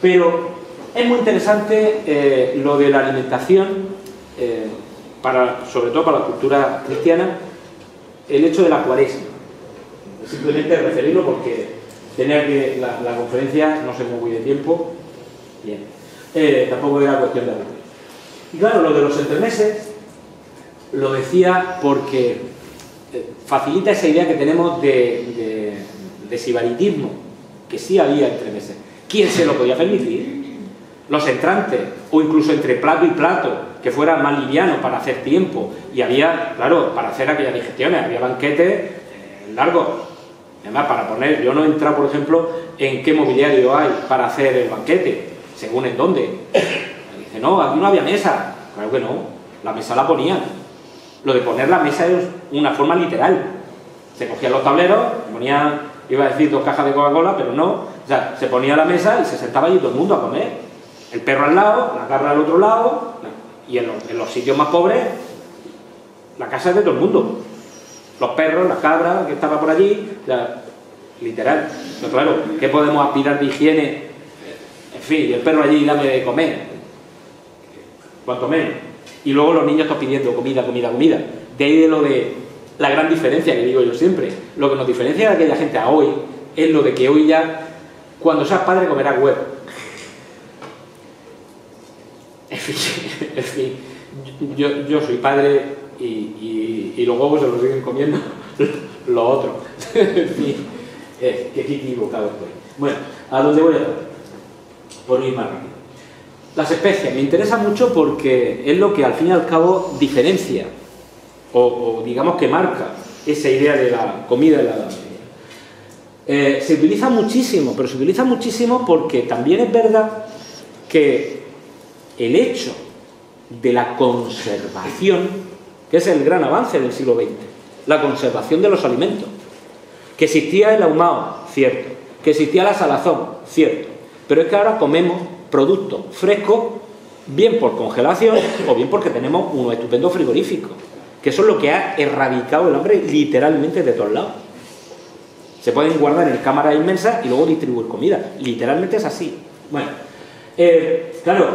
Pero es muy interesante eh, lo de la alimentación, eh, para, sobre todo para la cultura cristiana, el hecho de la cuaresma. Simplemente referirlo porque tenía que la, la conferencia no se me muy de tiempo. Bien. Eh, tampoco era cuestión de aburrir. Y claro, lo de los entremeses lo decía porque eh, facilita esa idea que tenemos de, de, sibaritismo, que sí había entremeses. ¿Quién se lo podía permitir? Los entrantes, o incluso entre plato y plato, que fuera más liviano para hacer tiempo. Y había, claro, para hacer aquellas digestiones, había banquetes eh, largos. Además, para poner, yo no he entrado, por ejemplo, en qué mobiliario hay para hacer el banquete, según en dónde. Dice, no, aquí no había mesa. Claro que no, la mesa la ponían. Lo de poner la mesa es una forma literal. Se cogían los tableros, ponían, iba a decir dos cajas de Coca-Cola, pero no. O sea, se ponía la mesa y se sentaba allí todo el mundo a comer. El perro al lado, la cabra al otro lado, y en los, sitios más pobres, la casa es de todo el mundo. Los perros, la cabra que estaba por allí, o sea, literal. Pero claro, ¿qué podemos aspirar de higiene? En fin, el perro allí dame de comer. Cuanto menos. Y luego los niños están pidiendo comida, comida, comida. De ahí de lo de la gran diferencia que digo yo siempre. Lo que nos diferencia de aquella gente a hoy es lo de que hoy ya, cuando seas padre, comerás huevo. En fin. Yo, yo soy padre y, y- los huevos se los siguen comiendo los otros. en fin, eh, que equivocado estoy. Bueno, ¿a dónde voy a Por ir más. Las especias me interesa mucho porque es lo que al fin y al cabo diferencia o, digamos que marca esa idea de la comida en la Edad. Eh, se utiliza muchísimo, pero se utiliza muchísimo porque también es verdad que el hecho de la conservación, que es el gran avance del siglo XX, la conservación de los alimentos, que existía el ahumado, cierto, que existía la salazón, cierto, pero es que ahora comemos productos frescos, bien por congelación o bien porque tenemos unos estupendos frigoríficos, que eso es lo que ha erradicado el hambre literalmente de todos lados. Se pueden guardar en cámaras inmensas y luego distribuir comida. Literalmente es así. Bueno, eh, claro,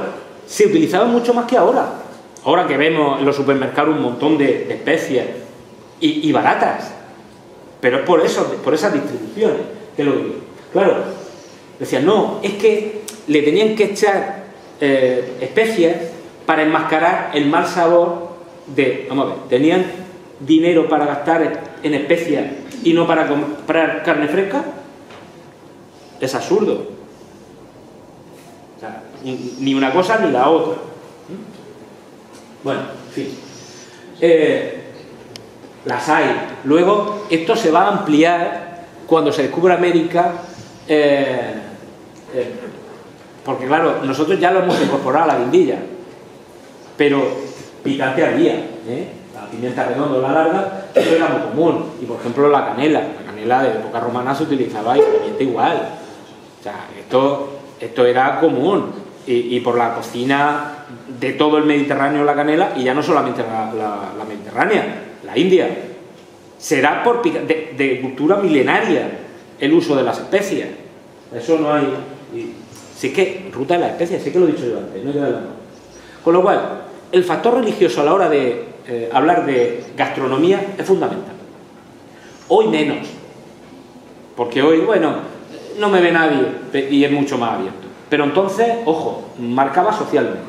se utilizaba mucho más que ahora. Ahora que vemos en los supermercados un montón de, de especies y, baratas. Pero es por eso, por esas distribuciones lo digo. Claro, decían, no, es que le tenían que echar eh, especias para enmascarar el mal sabor de. Vamos a ver, tenían dinero para gastar en especias y no para comprar carne fresca. Es absurdo. O sea, ni una cosa ni la otra. Bueno, en fin. Eh, las hay. Luego, esto se va a ampliar cuando se descubra América, eh, porque claro, nosotros ya lo hemos incorporado a la guindilla, pero picante había, ¿eh? la pimienta redonda o la larga, eso era muy común. Y por ejemplo la canela, la canela de época romana se utilizaba y pimienta igual. O sea, esto, esto era común. Y, por la cocina de todo el Mediterráneo la canela, y ya no solamente la, Mediterránea, la India. Será por de, de cultura milenaria el uso de las especias. Eso no hay. Y- sí que ruta de las especias, sí que lo he dicho yo antes, no en la mano. Con lo cual, el factor religioso a la hora de eh, hablar de gastronomía es fundamental. Hoy menos, porque hoy, bueno, no me ve nadie y es mucho más abierto. Pero entonces, ojo, marcaba socialmente,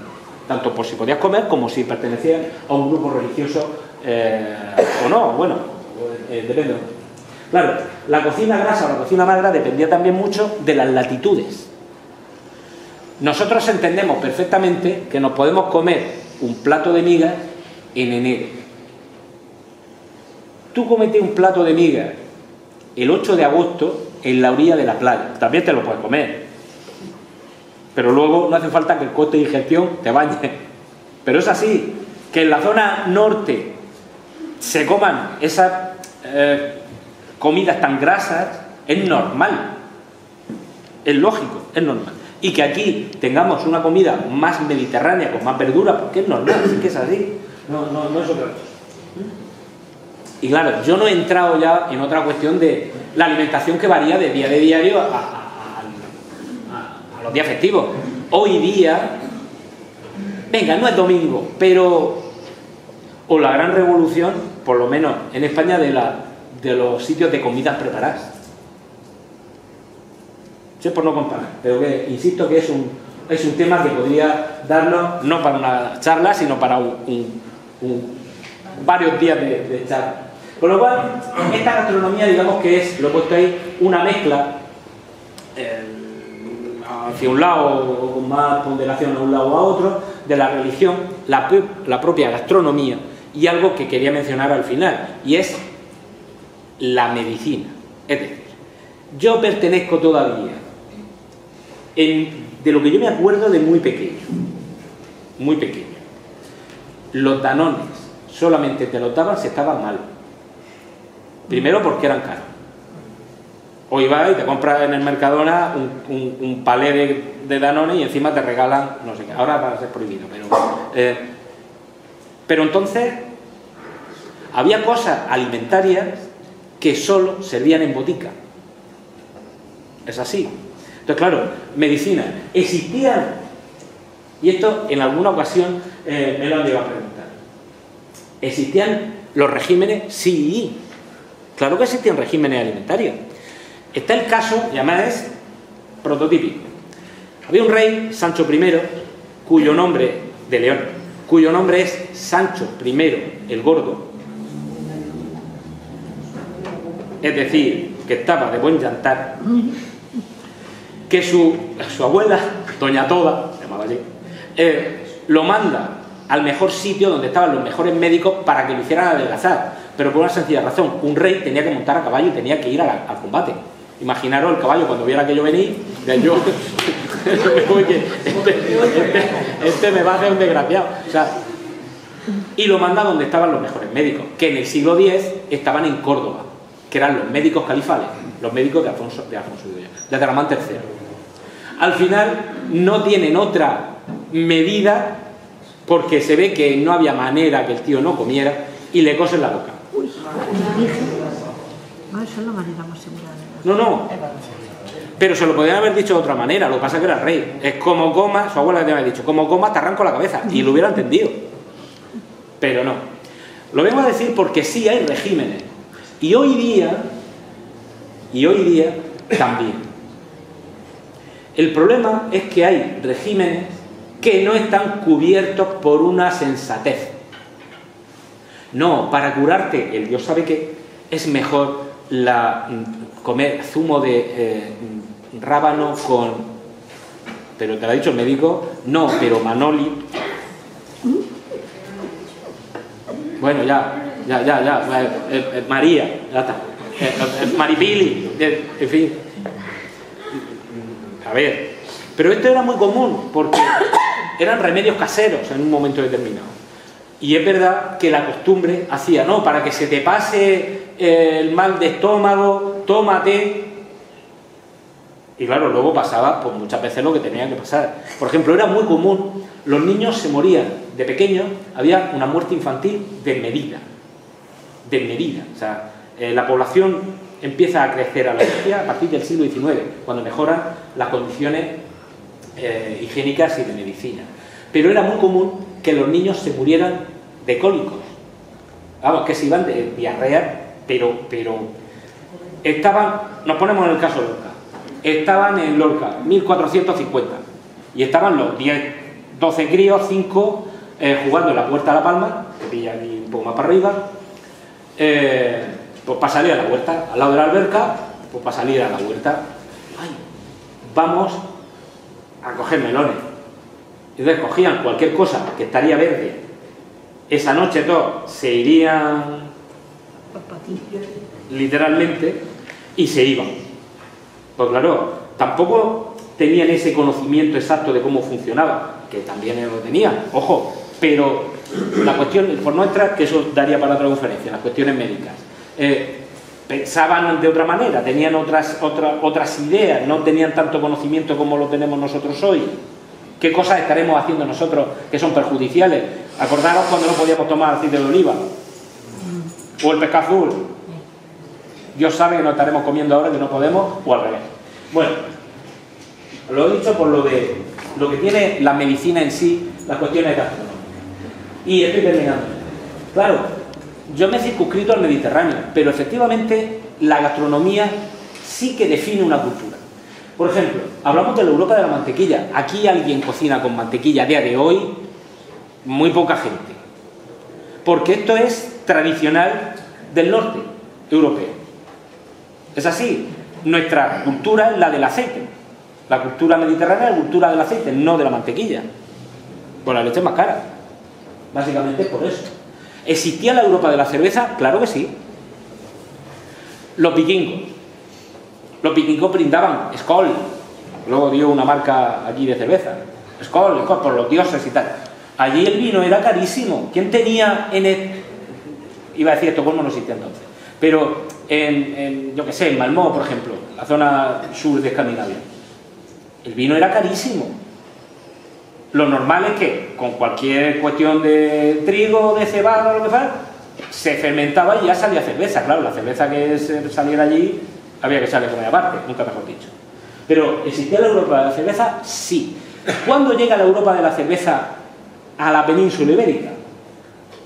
tanto por si podías comer como si pertenecías a un grupo religioso eh, o no, bueno, eh, depende. Claro, la cocina grasa o la cocina magra dependía también mucho de las latitudes. Nosotros entendemos perfectamente que nos podemos comer un plato de migas en enero. Tú comete un plato de migas el 8 de agosto en la orilla de la playa. También te lo puedes comer. Pero luego no hace falta que el coste de ingestión te bañe. Pero es así, que en la zona norte se coman esas eh, comidas tan grasas, es normal. Es lógico, es normal. Y que aquí tengamos una comida más mediterránea, con más verdura, porque es normal, sí que es así. No, no, no es otra cosa. Y claro, yo no he entrado ya en otra cuestión de la alimentación que varía de día de diario a, a- a- a los días festivos. Hoy día, venga, no es domingo, pero. O la gran revolución, por lo menos en España, de, la, de los sitios de comidas preparadas. Sí, por no comparar, pero que insisto que es un, es un tema que podría darnos, no para una charla, sino para un, varios días de, de charla. Con lo cual, esta gastronomía, digamos que es, lo he puesto ahí, una mezcla eh, hacia un lado o con más ponderación a un lado o a otro, de la religión, la, la propia gastronomía y algo que quería mencionar al final, y es la medicina. Es decir, yo pertenezco todavía, de lo que yo me acuerdo de muy pequeño, muy pequeño, los danones solamente te los daban si estaban mal. Primero porque eran caros. Hoy vas y te compras en el Mercadona un, un, palé de, de Danone y encima te regalan, no sé qué, ahora va a ser prohibido, pero... eh, pero entonces había cosas alimentarias que solo servían en botica. Es así. Entonces, claro, medicina. Existían, y esto en alguna ocasión eh, me lo han llegado a preguntar, ¿existían los regímenes? Sí, claro que existían regímenes alimentarios. Está el caso, y además es prototípico. Había un rey, Sancho I, cuyo nombre, de León, cuyo nombre es Sancho I el Gordo. Es decir, que estaba de buen llantar, que su, su abuela, Doña Toda, se llamaba así, eh, lo manda al mejor sitio donde estaban los mejores médicos para que lo hicieran adelgazar. Pero por una sencilla razón, un rey tenía que montar a caballo y tenía que ir al combate. Imaginaros el caballo cuando viera que yo venía, de yo, este, este- este me va a hacer un desgraciado. Y lo manda donde estaban los mejores médicos, que en el siglo X estaban en Córdoba, que eran los médicos califales, los médicos de Alfonso, de Alfonso de Abderramán III. Al final no tienen otra medida porque se ve que no había manera que el tío no comiera y le cosen la boca. No, eso es la manera más segura No, no. Pero se lo podían haber dicho de otra manera, lo que pasa es que era rey. Es como coma, su abuela te había dicho, como coma te arranco la cabeza. Y lo hubiera entendido. Pero no. Lo vengo a decir porque sí hay regímenes. Y hoy día, y hoy día también. El problema es que hay regímenes que no están cubiertos por una sensatez. No, para curarte, el Dios sabe que es mejor la, mm, comer zumo de eh, mm, rábano con... Pero te lo ha dicho el médico, no, pero Manoli. Bueno, ya, ya, ya, ya. eh, eh, María, ya está. Maripili, en fin. A ver, pero esto era muy común porque eran remedios caseros en un momento determinado. Y es verdad que la costumbre hacía, no, para que se te pase eh, el mal de estómago, tómate. Y claro, luego pasaba pues muchas veces lo que tenía que pasar. Por ejemplo, era muy común, los niños se morían de pequeños, había una muerte infantil desmedida. Desmedida. O sea, eh, la población empieza a crecer a la bestia a partir del siglo XIX, cuando mejoran las condiciones eh, higiénicas y de medicina. Pero era muy común que los niños se murieran de cólicos. Vamos, que se iban de diarrea, pero, pero estaban, nos ponemos en el caso de Lorca, estaban en Lorca, 1450, Y estaban los 10, 12 críos, 5, eh, jugando en la puerta a la palma, que pilla un poco más para arriba, eh, pues para salir a la huerta, al lado de la alberca, pues para salir a la huerta. Ay, vamos a coger melones. Entonces cogían cualquier cosa que estaría verde. Esa noche todos se irían literalmente y se iban. Pues claro, tampoco tenían ese conocimiento exacto de cómo funcionaba, que también lo tenían, ojo, pero la cuestión, por nuestra, que eso daría para otra conferencia, las cuestiones médicas. Eh, pensaban de otra manera, tenían otras, otras ideas, no tenían tanto conocimiento como lo tenemos nosotros hoy. ¿Qué cosas estaremos haciendo nosotros que son perjudiciales? Acordaros cuando no podíamos tomar aceite de oliva o el pescado azul. Dios sabe que nos estaremos comiendo ahora que no podemos o al revés. Bueno, lo he dicho por lo de lo que tiene la medicina en sí, las cuestiones gastronómicas. Y estoy terminando. Claro, yo me he circunscrito al Mediterráneo, pero efectivamente la gastronomía sí que define una cultura. Por ejemplo, hablamos de la Europa de la mantequilla. Aquí alguien cocina con mantequilla a día de hoy, muy poca gente. Porque esto es tradicional del norte europeo. Es así. Nuestra cultura es la del aceite. La cultura mediterránea es la cultura del aceite, no de la mantequilla. Pues la leche es más cara. Básicamente es por eso. ¿Existía la Europa de la cerveza? Claro que sí. Los vikingos. Los vikingos brindaban Skoll. Luego dio una marca aquí de cerveza. Skoll, Skoll, por los dioses y tal. Allí el vino era carísimo. ¿Quién tenía en el... Iba a decir, Estocolmo no existía entonces. Pero en, yo qué sé, en Malmö, por ejemplo, la zona sur de Escandinavia, el vino era carísimo. Lo normal es que con cualquier cuestión de trigo, de cebada o lo que fuera, se fermentaba y ya salía cerveza. Claro, la cerveza que saliera allí había que salir con aparte, nunca mejor dicho. Pero ¿existía la Europa de la cerveza? Sí. ¿Cuándo llega la Europa de la cerveza a la península ibérica?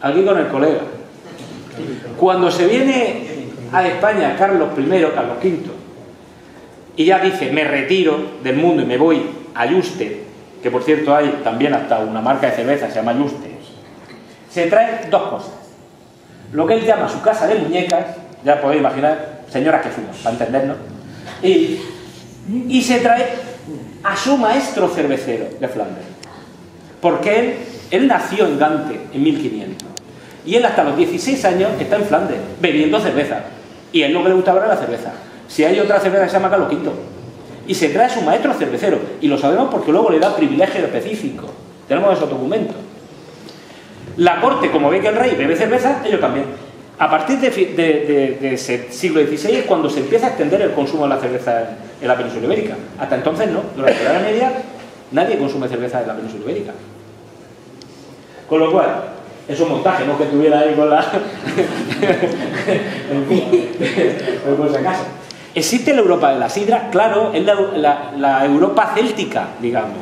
Aquí con el colega. Cuando se viene a España Carlos I, Carlos V, y ya dice, me retiro del mundo y me voy a Yuste, que por cierto hay también hasta una marca de cerveza, se llama Yuste, se trae dos cosas. Lo que él llama su casa de muñecas, ya podéis imaginar, señoras que fuimos, para entendernos, y, y se trae a su maestro cervecero de Flandes. Porque él, él nació en Gante en 1500. Y él hasta los 16 años está en Flandes, bebiendo cerveza. Y a él lo que le gustaba era la cerveza. Si hay otra cerveza que se llama Carlos V. Y se trae su maestro cervecero. Y lo sabemos porque luego le da privilegio específico. Tenemos esos documentos. La corte, como ve que el rey bebe cerveza, ellos también. A partir de, siglo XVI es cuando se empieza a extender el consumo de la cerveza en la península ibérica. Hasta entonces no. Durante la Edad Media nadie consume cerveza en la península ibérica. Con lo cual, es un montaje, no que tuviera ahí con la... pues casa. ¿Existe la Europa de la sidra? Claro, es la, Europa céltica, digamos,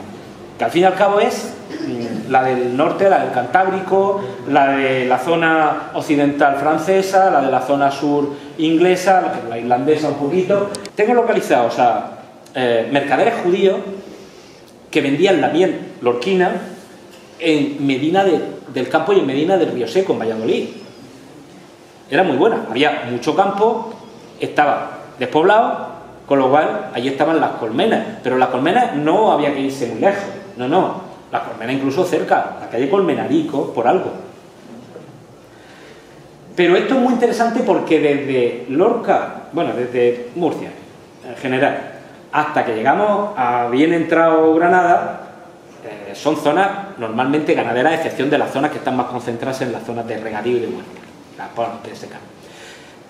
que al fin y al cabo es mm, la del norte, la del Cantábrico, la de la zona occidental francesa, la de la zona sur inglesa, la irlandesa un poquito. Tengo localizados a eh, mercaderes judíos que vendían la miel lorquina en Medina del Campo y en Medina del Río Seco, en Valladolid. Era muy buena, había mucho campo, estaba despoblado, con lo cual allí estaban las colmenas, pero las colmenas no había que irse muy lejos, no, no, las colmenas incluso cerca, la calle Colmenarico, por algo. Pero esto es muy interesante porque desde Lorca, bueno, desde Murcia en general, hasta que llegamos a bien entrado Granada, eh, son zonas normalmente ganaderas, a excepción de las zonas que están más concentradas en las zonas de regadío y de muerte, las de seca.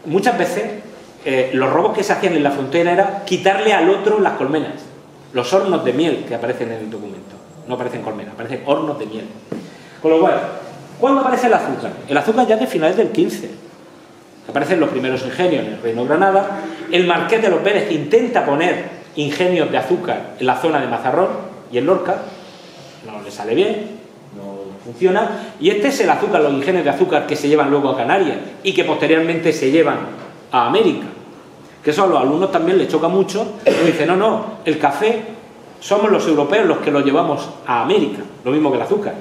Muchas veces eh, los robos que se hacían en la frontera era quitarle al otro las colmenas, los hornos de miel que aparecen en el documento. No aparecen colmenas, aparecen hornos de miel. Con lo cual, ¿cuándo aparece el azúcar? El azúcar ya de finales del 15. Aparecen los primeros ingenios en el Reino Granada. El Marqués de los Pérez intenta poner ingenios de azúcar en la zona de Mazarrón y en Lorca, no le sale bien, no funciona, y este es el azúcar, los ingenios de azúcar que se llevan luego a Canarias y que posteriormente se llevan a América. Que eso a los alumnos también les choca mucho, y dicen, no, no, el café somos los europeos los que lo llevamos a América, lo mismo que el azúcar.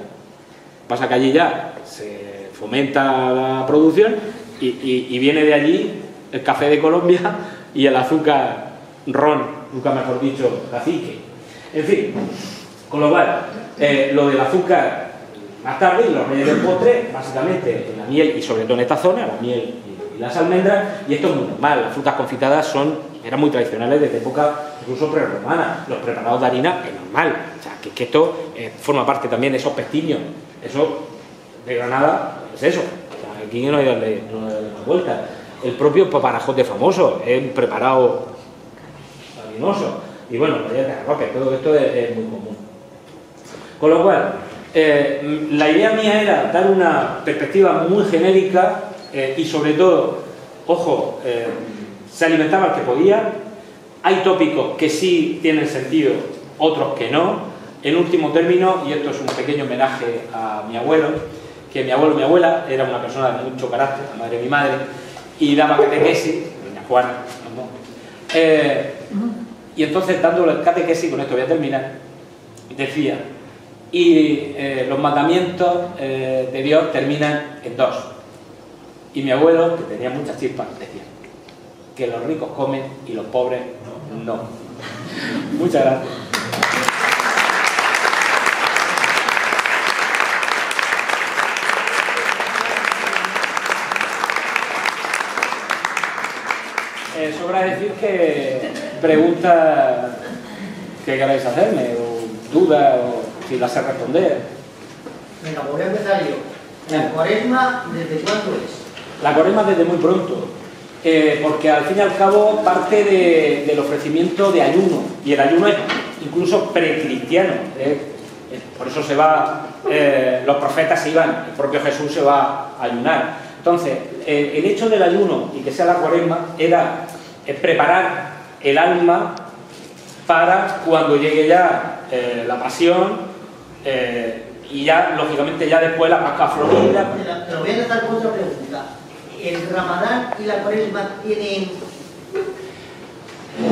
Pasa que allí ya se fomenta la producción y, y viene de allí el café de Colombia y el azúcar ron, nunca mejor dicho, cacique. En fin, con lo cual, eh, lo del azúcar más tarde y los reyes del postre, básicamente en la miel y sobre todo en esta zona, la miel y, las almendras, y esto es muy normal, las frutas confitadas son, eran muy tradicionales desde época incluso prerromana, los preparados de harina es normal, o sea, que, que esto eh, forma parte también de esos pestiños, eso de Granada es eso, aquí no hay darle, no darle vuelta. El propio paparajote famoso es un preparado harinoso, y bueno, galletas de arroz, todo esto es, es muy común. Con lo cual, eh, la idea mía era dar una perspectiva muy genérica eh, y sobre todo, ojo, eh, se alimentaba el que podía. Hay tópicos que sí tienen sentido, otros que no. En último término, y esto es un pequeño homenaje a mi abuelo, que mi abuelo y mi abuela era una persona de mucho carácter, la madre de mi madre, y daba catequesis, doña Juana, ¿no? Eh, y entonces dándole el catequesis, con esto voy a terminar, decía, y eh, los mandamientos de Dios terminan en dos. Y mi abuelo, que tenía muchas chispas, decía que los ricos comen y los pobres no. Muchas gracias. Eh, sobra decir que preguntas que queráis hacerme, o dudas, o si las sé responder. Venga, pues voy a empezar yo. ¿La cuaresma desde cuándo es? La cuaresma desde muy pronto, eh, porque al fin y al cabo parte de- del ofrecimiento de ayuno, y el ayuno es incluso precristiano. eh. Eh, por eso se va, eh, los profetas se iban, el propio Jesús se va a ayunar. Entonces, el hecho del ayuno y que sea la cuaresma era preparar el alma para cuando llegue ya la pasión y ya, lógicamente, ya después la Pascua Florida. Lo voy a con otra pregunta. ¿El ramadán y la cuaresma tienen...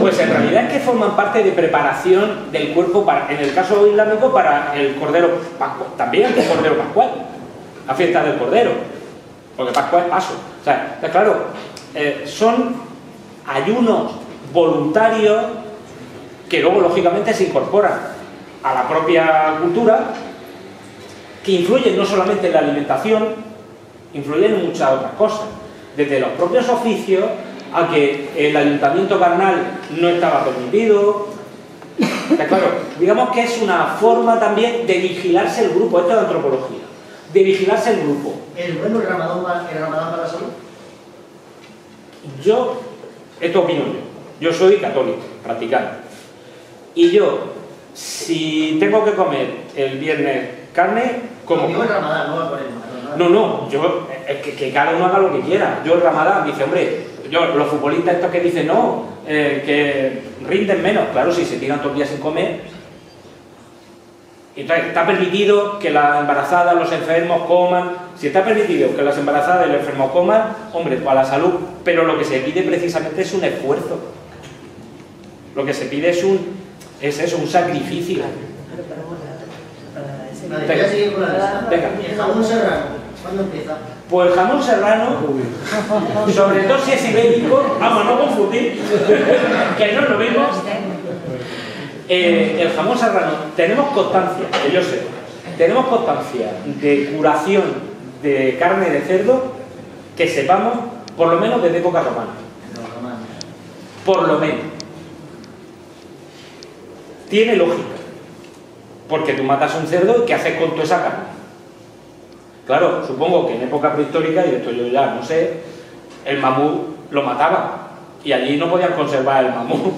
Pues en realidad es que forman parte de preparación del cuerpo, para, en el caso islámico, para el cordero pascual, también el cordero pascual, la fiesta del cordero, porque Pascua es paso. O sea, claro, eh, son ayunos voluntarios que luego lógicamente se incorporan a la propia cultura, que influyen no solamente en la alimentación, influyen en muchas otras cosas, desde los propios oficios a que el ayuntamiento carnal no estaba permitido. Está claro, digamos que es una forma también de vigilarse el grupo, esto es antropología, de vigilarse el grupo. ¿El bueno el ramadán, para- la salud? Yo, esto opino yo, yo soy católico, practicante, y yo, si tengo que comer el viernes carne, como... Digo el ramadán, no el. No, no, yo, eh, que, que cada uno haga lo que quiera. Yo el Ramadán dice, hombre, yo, los futbolistas estos que dicen, no, eh, que rinden menos, claro, si se tiran todos los días sin comer. Entonces, está permitido que las embarazadas, los enfermos coman. Si está permitido que las embarazadas y los enfermos coman, hombre, para la salud. Pero lo que se pide precisamente es un esfuerzo. Lo que se pide es un, es eso, un sacrificio. Venga. El jamón serrano, ¿cuándo empieza? Pues jamón serrano, sobre todo si es ibérico, vamos, no confundir, que no lo mismo. Eh, el jamón serrano, tenemos constancia, que yo sé, tenemos constancia de curación de carne de cerdo que sepamos, por lo menos desde época romana. Por lo menos. Tiene lógica. Porque tú matas un cerdo y ¿qué haces con toda esa carne? Claro, supongo que en época prehistórica, y esto yo ya no sé, el mamut lo mataba. Y allí no podían conservar el mamut.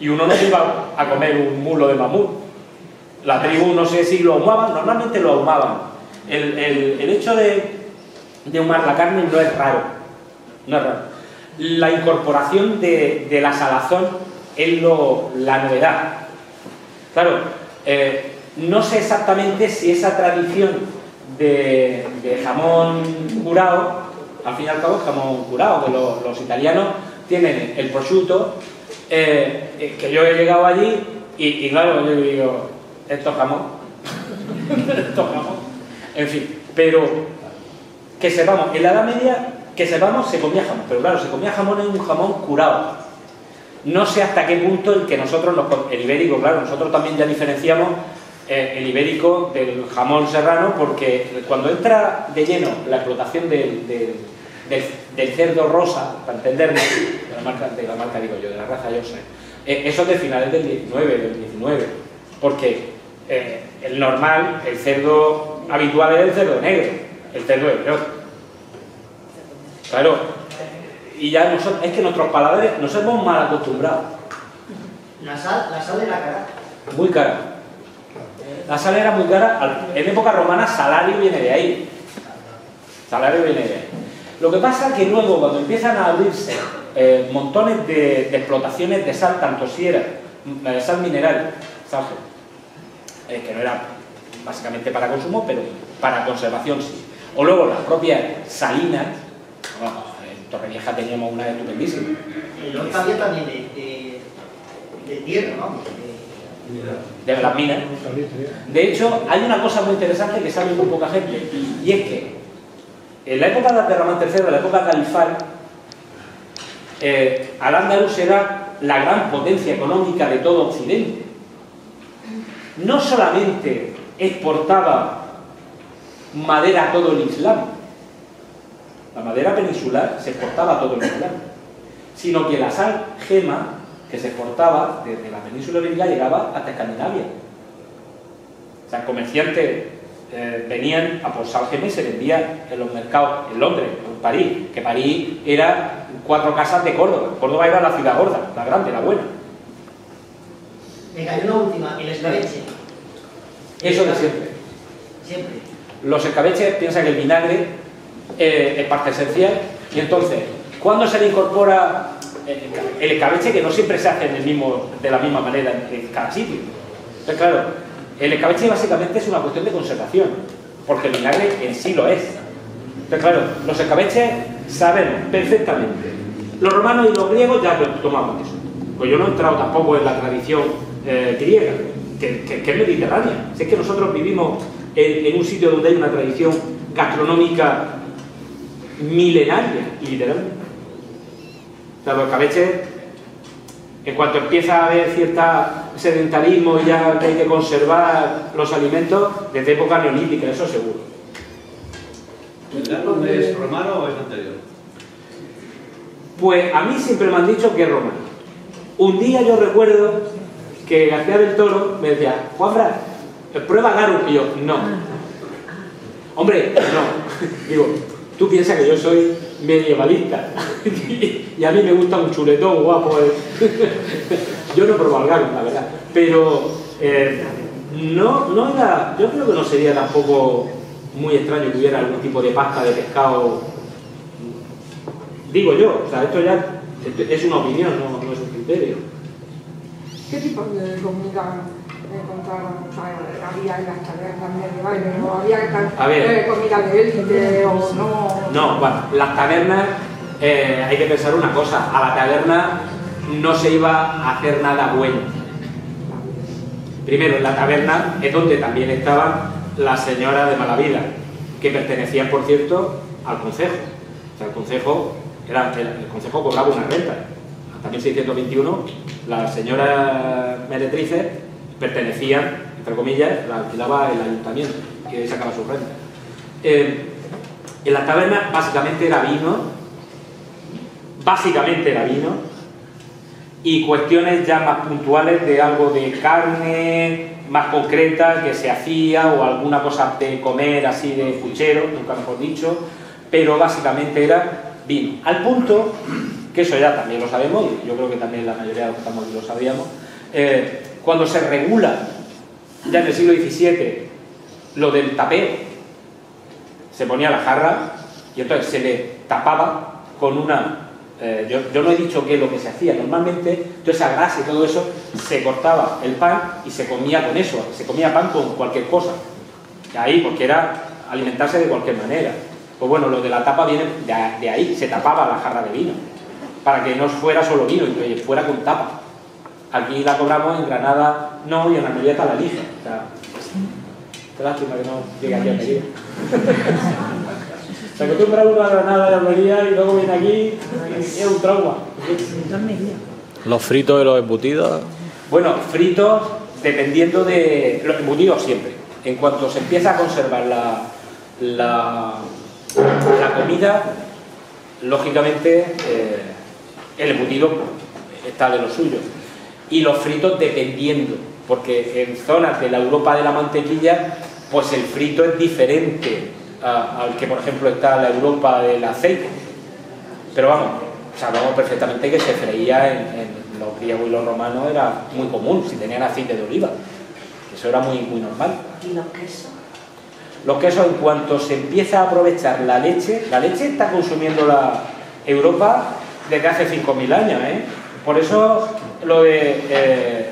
Y uno no se iba a comer un mulo de mamut. La tribu no sé si lo ahumaban, normalmente lo ahumaban. El, el- hecho de, de ahumar la carne no es raro. No es raro. La incorporación de, de la salazón es lo- la novedad. Claro, eh, no sé exactamente si esa tradición de, jamón curado, al fin y al cabo es jamón curado, que los, los italianos tienen el prosciutto, eh, eh, que yo he llegado allí Y, claro, yo digo, esto es jamón. esto es jamón. En fin, pero que sepamos, en la Edad Media, que sepamos, se comía jamón. Pero claro, se comía jamón en un jamón curado. No sé hasta qué punto el que nosotros, nos, el ibérico, claro, nosotros también ya diferenciamos eh, el ibérico del jamón serrano porque cuando entra de lleno la explotación del, del, del, del cerdo rosa, para entendernos, de la marca, de la marca digo yo, de la raza Yorkshire, eh, eso es de finales del 19, del 19, porque eh, el normal, el cerdo habitual es el cerdo negro, el cerdo hebreo. Claro, y ya nosotros, es que nuestros paladares nos hemos mal acostumbrado, La sal, la sal era cara. muy cara. La sal era muy cara, en época romana salario viene de ahí. Salario viene de ahí. Lo que pasa es que luego cuando empiezan a abrirse eh, montones de, explotaciones de sal, tanto si era mm, eh, sal mineral, sal, eh, que no era básicamente para consumo, pero para conservación sí. O luego las propias salinas, bueno, en Torrevieja teníamos una estupendísima. Había también de, de, de tierra, ¿no? De- las minas. De hecho, hay una cosa muy interesante que sabe muy poca gente, y es que en la época de Abderramán III, en la época califal, eh, Al-Ándalus era la gran potencia económica de todo Occidente. No solamente exportaba madera a todo el Islam, la madera peninsular se exportaba a todo el Islam, sino que la sal gema que se exportaba desde la península ibérica llegaba hasta Escandinavia. O sea, comerciantes eh, venían a por y se vendía en los mercados en Londres, en París, que París era cuatro casas de Córdoba. Córdoba era la ciudad gorda, la grande, la buena. Venga, y una última, el escabeche. Eso de siempre. Siempre. Los escabeches piensan que el vinagre eh, es parte esencial y entonces, ¿cuándo se le incorpora el escabeche? Que no siempre se hace de la misma manera en, cada sitio. Entonces, claro, el escabeche básicamente es una cuestión de conservación, porque el vinagre en sí lo es. Entonces, claro, los escabeches sabemos perfectamente. Los romanos y los griegos ya lo tomaban eso. Pues yo no he entrado tampoco en la tradición eh, griega, que es mediterránea. Si es que nosotros vivimos en, en un sitio donde hay una tradición gastronómica milenaria, literalmente. O sea, los escabeches, en cuanto empieza a haber cierto sedentarismo y ya que hay que conservar los alimentos, desde época neolítica, eso seguro. ¿El es romano o es anterior? Pues a mí siempre me han dicho que es romano. Un día yo recuerdo que García del Toro me decía, Juanfran, prueba garum. Y yo, no. Hombre, no. Digo, tú piensas que yo soy medievalista y a mí me gusta un chuletón guapo. eh. yo no garum, la verdad. Pero eh, no, no era, yo creo que no sería tampoco muy extraño que hubiera algún tipo de pasta de pescado Digo yo, o sea, esto ya es una opinión, no, no es un criterio. ¿Qué tipo de comida sea, había en las tabernas medievales, o había A ver. eh, comida de élite o no. No, bueno, las tabernas, eh, hay que pensar una cosa, a la taberna no se iba a hacer nada bueno. Primero, en la taberna es donde también estaban las señoras de mala vida, que pertenecían, por cierto, al concejo. O sea, el concejo, era, el, el concejo cobraba una renta. Hasta 1621, las señoras meretrices pertenecían, entre comillas, la alquilaba el ayuntamiento, que sacaba su renta. Eh, en la taberna básicamente era vino, básicamente era vino, y cuestiones ya más puntuales de algo de carne más concreta que se hacía o alguna cosa de comer así de puchero, nunca mejor dicho, pero básicamente era vino. Al punto, que eso ya también lo sabemos, y yo creo que también la mayoría de los que estamos aquí lo sabíamos, eh, cuando se regula ya en el siglo XVII lo del tapeo, se ponía la jarra y entonces se le tapaba con una... eh, yo, yo no he dicho qué es lo que se hacía, normalmente toda esa grasa y todo eso se cortaba el pan y se comía con eso, se comía pan con cualquier cosa. Ahí, porque era alimentarse de cualquier manera. Pues bueno, lo de la tapa viene de, ahí, se tapaba la jarra de vino, para que no fuera solo vino, y fuera con tapa. Aquí la cobramos, en Granada no, y en Almería está la lija. O sea, qué lástima que no llegue aquí a Almería. Se acostumbra uno a Granada y Almería y luego viene aquí y es un trauma. Los fritos y los embutidos. Bueno, fritos dependiendo de los embutidos siempre. En cuanto se empieza a conservar la, la, la comida, lógicamente eh, el embutido está de lo suyo. Y los fritos dependiendo, porque en zonas de la Europa de la mantequilla, pues el frito es diferente al que por ejemplo está la Europa del aceite. Pero vamos, sabemos perfectamente que se freía en, en los griegos y los romanos, era muy común, si tenían aceite de oliva. Eso era muy, muy normal. ¿Y los quesos? Los quesos, en cuanto se empieza a aprovechar la leche, la leche está consumiendo la Europa desde hace 5.000 años. ¿eh? Por eso lo de eh,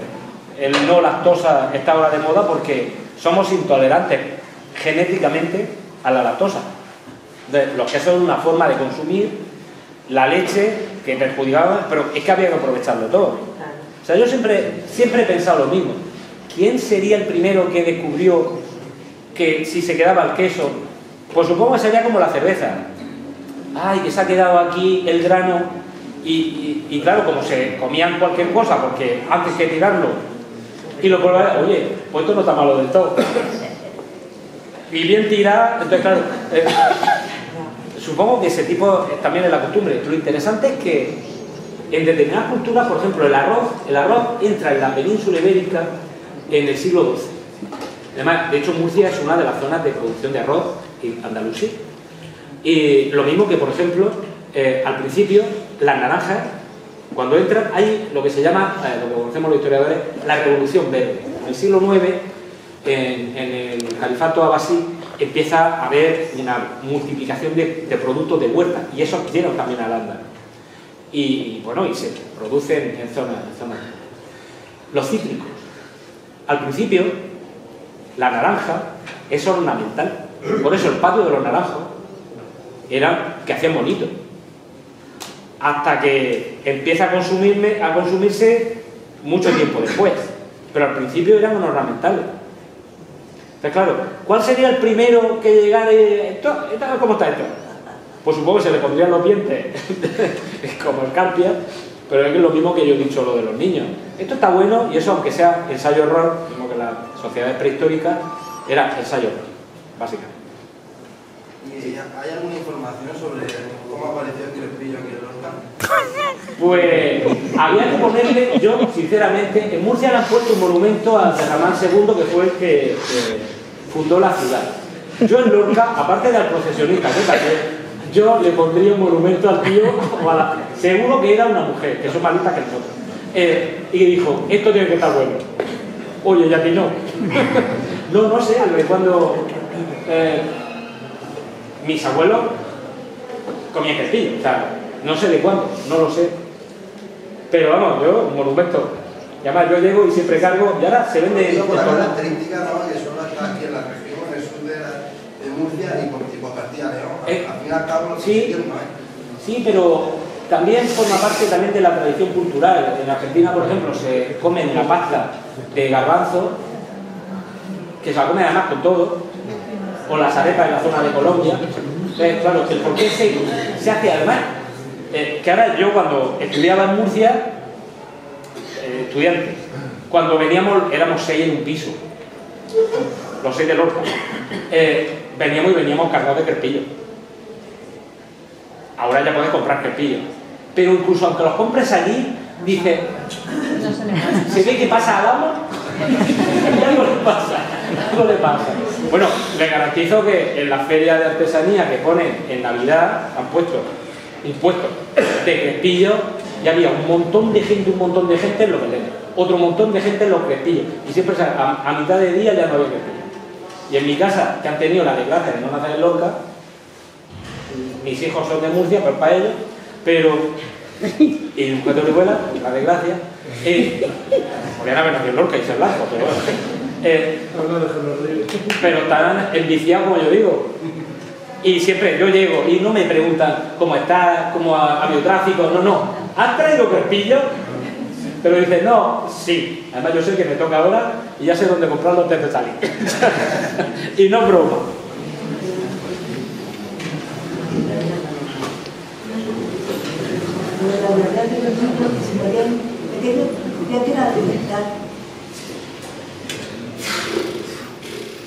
el no lactosa está ahora de moda porque somos intolerantes genéticamente a la lactosa. Los quesos son una forma de consumir la leche que perjudicaba, pero es que había que aprovecharlo todo. O sea, yo siempre, siempre he pensado lo mismo. ¿Quién sería el primero que descubrió que si se quedaba el queso? Pues supongo que sería como la cerveza. Ay, que se ha quedado aquí el grano. Y, claro, como se comían cualquier cosa, porque antes que tirarlo y lo colgaba, oye, pues esto no está malo del todo. Y bien tirado, entonces claro, eh, supongo que ese tipo eh, también es la costumbre. Lo interesante es que en determinadas culturas, por ejemplo, el arroz, el arroz entra en la península ibérica en el siglo XII. Además, de hecho, Murcia es una de las zonas de producción de arroz en Andalucía. Y lo mismo que, por ejemplo, eh, al principio, las naranjas, cuando entran, hay lo que se llama, eh, lo que conocemos los historiadores, la revolución verde. En el siglo IX, en, el califato abasí, empieza a haber una multiplicación de, productos de huerta, y eso dieron también al ándalo. Y, y, bueno, y se producen en zonas, en zonas. Los cítricos. Al principio, la naranja es ornamental. Por eso el patio de los naranjos era que hacían bonito. Hasta que empieza a, consumirse mucho tiempo después. Pero al principio eran ornamentales. Entonces, claro, ¿cuál sería el primero que llegara y... ¿Cómo está esto? Pues supongo que se le pondrían los dientes como el carpia, pero es lo mismo que yo he dicho lo de los niños. Esto está bueno y eso, aunque sea ensayo-error, mismo que las sociedades prehistóricas, era ensayo-error, básicamente. ¿Y hay alguna información sobre cómo apareció el crespillo aquí? Pues había que ponerle, yo sinceramente, en Murcia le han puesto un monumento a Germán II, que fue el que fundó la ciudad. Yo en Lorca, aparte del procesionista, que yo le pondría un monumento al tío, o a la- seguro que era una mujer, que son más listas que nosotros. Eh, y dijo, esto tiene que estar bueno. Oye, ya que no. no, no sé, cuando eh, mis abuelos comían crespillo, o sea, no sé de cuándo, no lo sé. Pero vamos, yo, un monumento. Y además yo llego y siempre cargo, y ahora se vende por la todos lados. característica ¿no? que solo está aquí en la región, en el sur de, de Murcia y por, y por Castilla y León. Eh, Al fin y al cabo, sí. Sí, pero también forma parte también de la tradición cultural. En Argentina, por ejemplo, se comen la pasta de garbanzo, que se la come además con todo, o las arepas en la zona de Colombia. Entonces, claro, el por qué se, se hace además. Eh, que ahora yo cuando estudiaba en Murcia, eh, estudiantes, cuando veníamos, éramos seis en un piso, los seis de Lorca, eh, veníamos y veníamos cargados de crepillo. Ahora ya puedes comprar crepillo. Pero incluso aunque los compres allí, dice, ¿se ve que pasa al amo? Y le pasa, algo le pasa. Bueno, le garantizo que en la feria de artesanía que ponen en Navidad han puesto impuestos de crespillo y había un montón de gente, un montón de gente en los belenes, otro montón de gente en los crespillos. Y siempre a, a mitad de día ya no había crespillo. Y en mi casa, que han tenido la desgracia de no nacer en Lorca, mis hijos son de Murcia, pues para ellos, pero. Y nunca te vuela, la desgracia. Eh, podrían haber nacido en Lorca y ser blanco, pero bueno. Eh, pero están enviciados, como yo digo. Y siempre yo llego y no me preguntan cómo está, cómo ha, ha habido tráfico, no, no. ¿Has traído crespillo? Pero dice, no, sí. Además yo sé que me toca ahora y ya sé dónde comprarlo antes de salir. y no broma.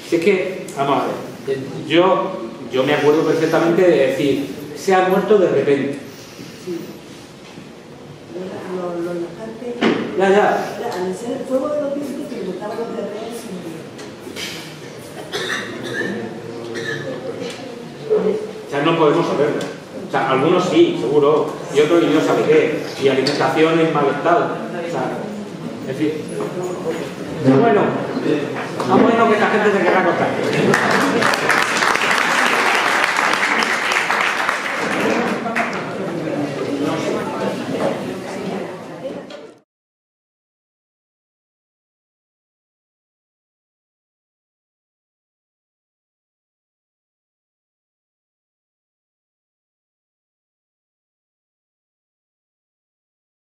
Si es que, vamos a ver, yo, yo me acuerdo perfectamente de decir, se ha muerto de repente. Lo, Ya, ya. al ser el fuego de los que botaban los bebés O sea, no podemos saberlo. O sea, algunos sí, seguro, y otros y no sabe qué. Y alimentación en mal estado. O sea, en fin. Bueno, vamos a ver lo que esta gente se querrá contar.